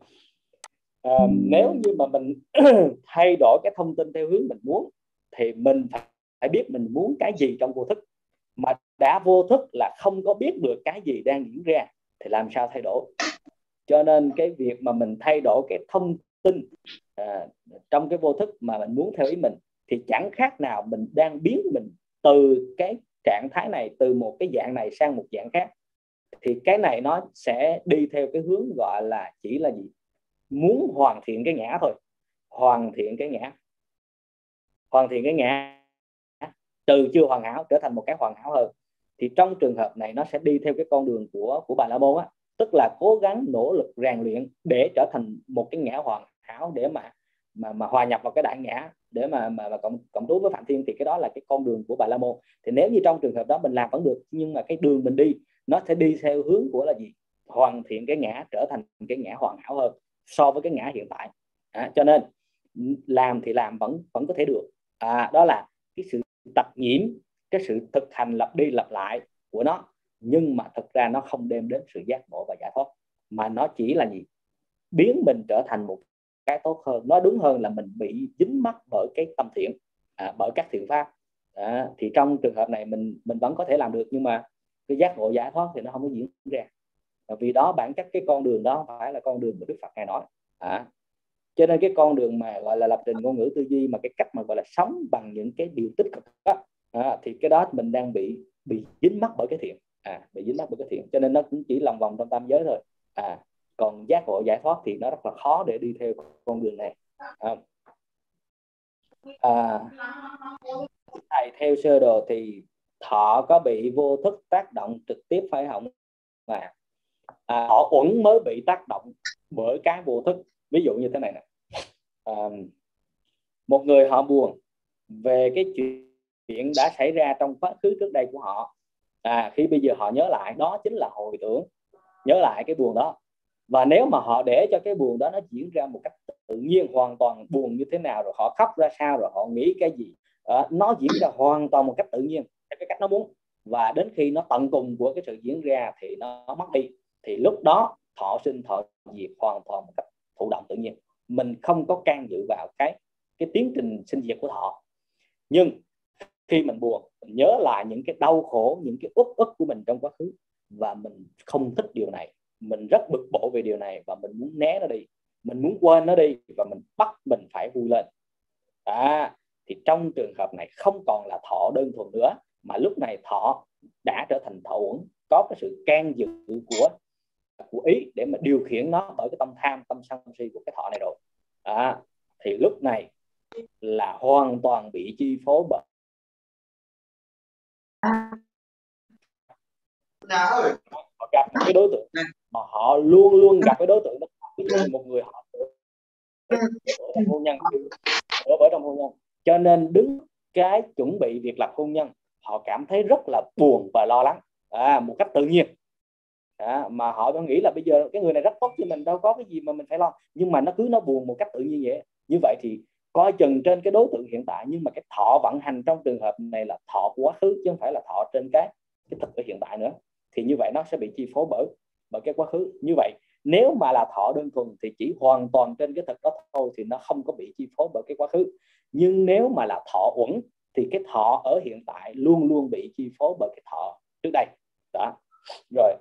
à, nếu như mà mình thay đổi cái thông tin theo hướng mình muốn thì mình phải biết mình muốn cái gì trong vô thức. Mà đã vô thức là không có biết được cái gì đang diễn ra thì làm sao thay đổi? Cho nên cái việc mà mình thay đổi cái thông tin à, trong cái vô thức mà mình muốn theo ý mình thì chẳng khác nào mình đang biến mình từ cái trạng thái này từ một cái dạng này sang một dạng khác. Thì cái này nó sẽ đi theo cái hướng gọi là chỉ là gì? Muốn hoàn thiện cái ngã thôi. Hoàn thiện cái ngã. Hoàn thiện cái ngã. Từ chưa hoàn hảo trở thành một cái hoàn hảo hơn. Thì trong trường hợp này nó sẽ đi theo cái con đường của của bà la môn á. Tức là cố gắng nỗ lực rèn luyện để trở thành một cái ngã hoàn hảo để mà mà mà hòa nhập vào cái đại ngã. Để mà mà, mà cộng cộng đối với phạm thiên thì cái đó là cái con đường của bà la môn. Thì nếu như trong trường hợp đó mình làm vẫn được nhưng mà cái đường mình đi nó sẽ đi theo hướng của là gì? Hoàn thiện cái ngã trở thành cái ngã hoàn hảo hơn so với cái ngã hiện tại. À, cho nên làm thì làm vẫn vẫn có thể được. À, đó là cái sự tập nhiễm cái sự thực hành lặp đi lặp lại của nó nhưng mà thực ra nó không đem đến sự giác ngộ và giải thoát mà nó chỉ là gì? Biến mình trở thành một cái tốt hơn. Nó đúng hơn là mình bị dính mắc bởi cái tâm thiện à, bởi các thiện pháp. À, thì trong trường hợp này mình mình vẫn có thể làm được nhưng mà cái giác ngộ giải thoát thì nó không có diễn ra vì đó bản chất cái con đường đó phải là con đường mà Đức Phật ngài nói. À, cho nên cái con đường mà gọi là lập trình ngôn ngữ tư duy mà cái cách mà gọi là sống bằng những cái điều tích cực đó à, thì cái đó mình đang bị bị dính mắc bởi cái thiện. À bị dính mắc bởi cái thiện. Cho nên nó cũng chỉ lòng vòng trong tam giới thôi. À còn giác ngộ giải thoát thì nó rất là khó để đi theo con đường này. À, à, thầy theo sơ đồ thì thọ có bị vô thức tác động trực tiếp phải không? À à, họ uẩn mới bị tác động bởi cái vô thức. Ví dụ như thế này nè. À, một người họ buồn về cái chuyện đã xảy ra trong quá khứ trước đây của họ. À khi bây giờ họ nhớ lại đó chính là hồi tưởng nhớ lại cái buồn đó. Và nếu mà họ để cho cái buồn đó nó diễn ra một cách tự nhiên hoàn toàn buồn như thế nào rồi họ khóc ra sao rồi họ nghĩ cái gì à, nó diễn ra hoàn toàn một cách tự nhiên theo cái cách nó muốn. Và đến khi nó tận cùng của cái sự diễn ra thì nó mất đi thì lúc đó thọ sinh thọ diệt hoàn toàn một cách thụ động tự nhiên. Mình không có can dự vào cái cái tiến trình sinh diệt của thọ. Nhưng khi mình buồn mình nhớ lại những cái đau khổ những cái uất ức của mình trong quá khứ. Và mình không thích điều này. Mình rất bực bội về điều này và mình muốn né nó đi. Mình muốn quên nó đi và mình bắt mình phải vui lên. À, thì trong trường hợp này không còn là thọ đơn thuần nữa mà lúc này thọ đã trở thành thọ uẩn. Có cái sự can dự của của ý để mà điều khiển nó bởi cái tâm tham tâm sân si của cái thọ này rồi. À, thì lúc này là hoàn toàn bị chi phối bởi họ gặp cái đối tượng mà họ luôn luôn gặp cái đối tượng đó. Một người họ ở trong hôn nhân ở ở trong hôn nhân. Cho nên đứng cái chuẩn bị việc lập hôn nhân họ cảm thấy rất là buồn và lo lắng. À, một cách tự nhiên à, mà họ đang nghĩ là bây giờ cái người này rất tốt cho mình đâu có cái gì mà mình phải lo. Nhưng mà nó cứ nó buồn một cách tự nhiên vậy như vậy thì coi chừng trên cái đối tượng hiện tại nhưng mà cái thọ vận hành trong trường hợp này là thọ của quá khứ chứ không phải là thọ trên cái cái thực ở hiện tại nữa. Thì như vậy nó sẽ bị chi phối bởi bởi cái quá khứ. Như vậy nếu mà là thọ đơn thuần thì chỉ hoàn toàn trên cái thực đó thôi thì nó không có bị chi phối bởi cái quá khứ. Nhưng nếu mà là thọ uẩn thì cái thọ ở hiện tại luôn luôn bị chi phối bởi cái thọ trước đây. Đó. Rồi.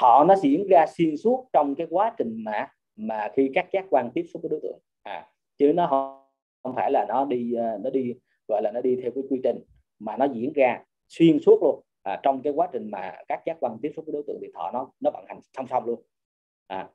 Thọ nó diễn ra xuyên suốt trong cái quá trình mà mà khi các giác quan tiếp xúc với đối tượng. À chứ nó không, không phải là nó đi ờ, nó đi gọi là nó đi theo cái quy trình mà nó diễn ra xuyên suốt luôn. À, trong cái quá trình mà các giác quan tiếp xúc với đối tượng thì thọ nó nó vận hành song song luôn. À,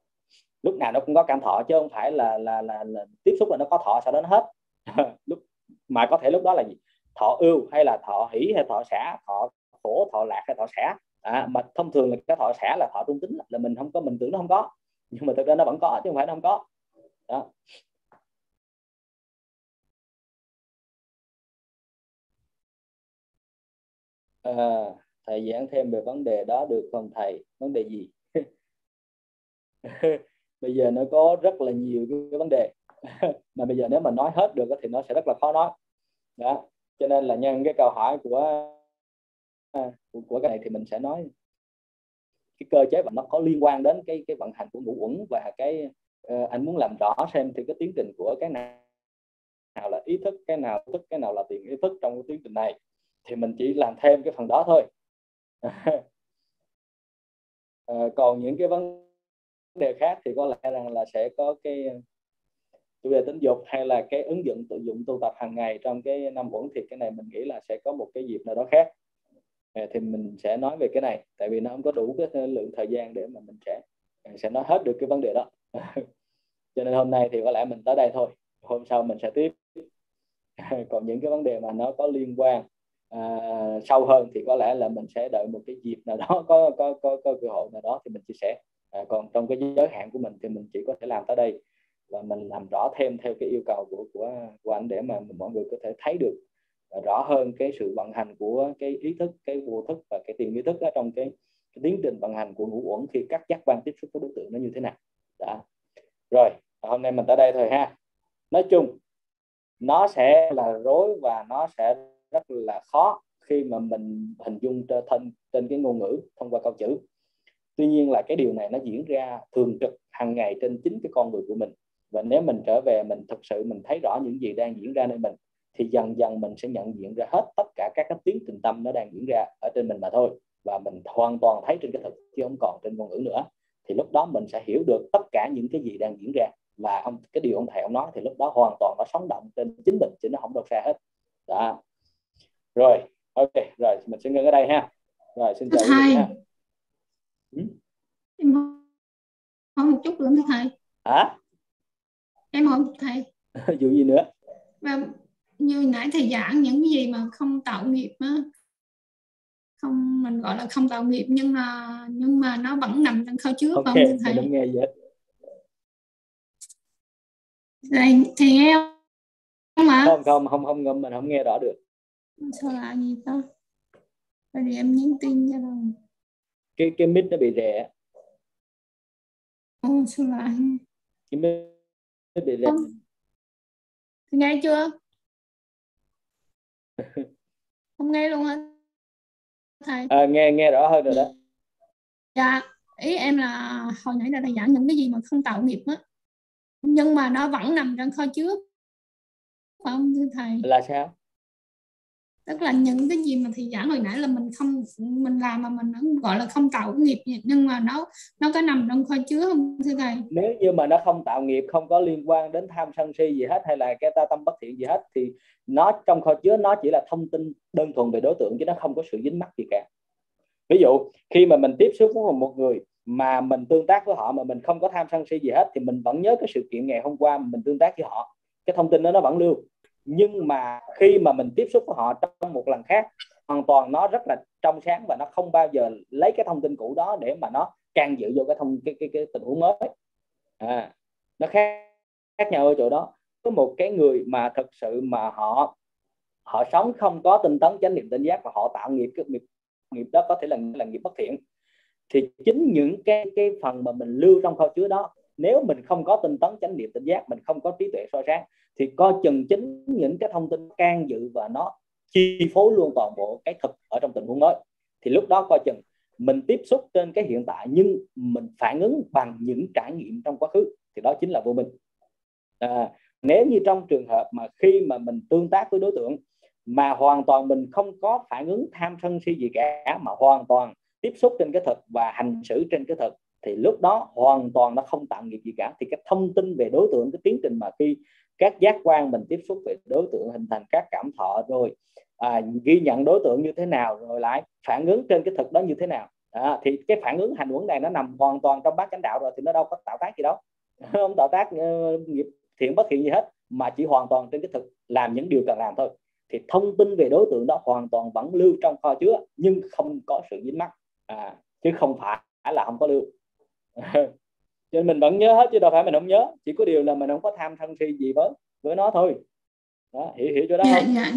lúc nào nó cũng có cảm thọ chứ không phải là là là, là tiếp xúc là nó có thọ sau đó nó hết. Lúc mà có thể lúc đó là gì? Thọ ưu hay là thọ hỷ hay thọ xả thọ khổ thọ lạc hay thọ xả? À, mà thông thường là cái thọ xả là thọ trung tính là mình không có mình tưởng nó không có. Nhưng mà thực ra nó vẫn có chứ không phải nó không có. Đó. À, thầy giảng thêm về vấn đề đó được không thầy? Vấn đề gì? Bây giờ nó có rất là nhiều cái vấn đề. Mà bây giờ nếu mà nói hết được thì nó sẽ rất là khó nói. Đó cho nên là nhân cái câu hỏi của Ờ, của, của cái này thì mình sẽ nói cái cơ chế và nó có liên quan đến cái cái vận hành của ngũ uẩn và cái uh, anh muốn làm rõ xem thì cái tiến trình của cái nào nào là ý thức cái nào thức cái nào là tiền ý thức trong cái tiến trình này. Thì mình chỉ làm thêm cái phần đó thôi. Uh, còn những cái vấn đề khác thì có lẽ rằng là sẽ có cái chủ đề tính dục hay là cái ứng dụng tự dụng tu tập hàng ngày trong cái năm uẩn thì cái này mình nghĩ là sẽ có một cái dịp nào đó khác. Ờ, thì mình sẽ nói về cái này tại vì nó không có đủ cái ờ, lượng thời gian để mà mình sẽ ờ, sẽ nói hết được cái vấn đề đó. Cho nên hôm nay thì có lẽ mình tới đây thôi hôm sau mình sẽ tiếp. Còn những cái vấn đề mà nó có liên quan à, sâu hơn thì có lẽ là mình sẽ đợi một cái dịp nào đó có có có, có cơ hội nào đó thì mình chia sẻ. À, còn trong cái giới hạn của mình thì mình chỉ có thể làm tới đây và mình làm rõ thêm theo cái yêu cầu của của của anh để mà mọi người có thể thấy được rõ hơn cái sự vận hành của cái ý thức cái vô thức và cái tiềm ý thức ở trong cái, cái tiến trình vận hành của ngũ uẩn khi các giác quan tiếp xúc với đối tượng nó như thế nào. Đã rồi hôm nay mình tới đây thôi ha. Nói chung nó sẽ là rối và nó sẽ rất là khó khi mà mình hình dung trên thân trên cái ngôn ngữ thông qua câu chữ. Tuy nhiên là cái điều này nó diễn ra thường trực hàng ngày trên chính cái con người của mình. Và nếu mình trở về mình thực sự mình thấy rõ những gì đang diễn ra nơi mình thì dần dần mình sẽ nhận diện ra hết tất cả các cái tiếng tình tâm nó đang diễn ra ở trên mình mà thôi. Và mình hoàn toàn thấy trên cái thực chứ không còn trên ngôn ngữ nữa. Thì lúc đó mình sẽ hiểu được tất cả những cái gì đang diễn ra. Và ông cái điều ông thầy ông nói thì lúc đó hoàn toàn nó sống động trên chính mình chứ nó không đâu xa hết. Đó. Rồi ok rồi mình sẽ ngưng ở đây ha. Rồi xin chào thầy. ha. Ừ? em hỏi một chút nữa thầy. Hả? Em hỏi thầy. Dù gì nữa? Và như nãy thầy giảng những cái gì mà không tạo nghiệp á không mình gọi là không tạo nghiệp nhưng mà nhưng mà nó vẫn nằm trong khâu trước okay, không thầy không nghe hết thầy, thầy nghe không mà không không không không ngâm mình không nghe rõ được. Sao là gì ta Vậy thì em nhắn tin cho rồi. Cái cái mic nó bị rè Ồ, sao lại? Cái mic nó bị rè nghe chưa không nghe luôn hả thầy à, nghe nghe rõ hơn rồi đó. Dạ ý em là hồi nãy là thầy giảng những cái gì mà không tạo nghiệp á. Nhưng mà nó vẫn nằm trong kho trước phải không thưa thầy là sao tức là những cái gì mà thì giả hồi nãy là mình không, mình làm mà mình gọi là không tạo nghiệp nhưng mà nó nó có nằm trong kho chứa không, thưa thầy? Nếu như mà nó không tạo nghiệp, không có liên quan đến tham sân si gì hết hay là cái ta tâm bất thiện gì hết, thì nó, trong kho chứa nó chỉ là thông tin đơn thuần về đối tượng chứ nó không có sự dính mắc gì cả. Ví dụ, khi mà mình tiếp xúc với một người mà mình tương tác với họ mà mình không có tham sân si gì hết, thì mình vẫn nhớ cái sự kiện ngày hôm qua mà mình tương tác với họ. Cái thông tin đó nó vẫn lưu nhưng mà khi mà mình tiếp xúc với họ trong một lần khác hoàn toàn nó rất là trong sáng và nó không bao giờ lấy cái thông tin cũ đó để mà nó can dự vô cái thông cái cái, cái tình huống mới. À, nó khác khác nhau ở chỗ đó. Có một cái người mà thật sự mà họ họ sống không có tinh tấn chánh niệm tinh giác và họ tạo nghiệp cái nghiệp nghiệp đó có thể là là nghiệp bất thiện thì chính những cái cái phần mà mình lưu trong kho chứa đó nếu mình không có tinh tấn chánh niệm tỉnh giác mình không có trí tuệ soi sáng thì coi chừng chính những cái thông tin can dự và nó chi phối luôn toàn bộ cái thực ở trong tình huống mới. Thì lúc đó coi chừng mình tiếp xúc trên cái hiện tại nhưng mình phản ứng bằng những trải nghiệm trong quá khứ thì đó chính là vô minh. À, nếu như trong trường hợp mà khi mà mình tương tác với đối tượng mà hoàn toàn mình không có phản ứng tham sân si gì cả mà hoàn toàn tiếp xúc trên cái thực và hành xử trên cái thực thì lúc đó hoàn toàn nó không tạo nghiệp gì cả. Thì cái thông tin về đối tượng cái tiến trình mà khi các giác quan mình tiếp xúc về đối tượng hình thành các cảm thọ rồi à, ghi nhận đối tượng như thế nào rồi lại phản ứng trên cái thực đó như thế nào. À, thì cái phản ứng hành huấn này nó nằm hoàn toàn trong bát chánh đạo rồi thì nó đâu có tạo tác gì đâu. Không tạo tác uh, nghiệp thiện bất thiện gì hết mà chỉ hoàn toàn trên cái thực làm những điều cần làm thôi. Thì thông tin về đối tượng đó hoàn toàn vẫn lưu trong kho chứa nhưng không có sự dính mắc. À, chứ không phải là không có lưu. cho nên mình vẫn nhớ hết chứ đâu phải mình không nhớ chỉ có điều là mình không có tham sân si gì với với nó thôi đó, hiểu hiểu chỗ đó dạ, không? dạ.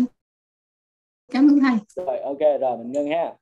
cảm ơn thầy rồi ok rồi mình ngưng ha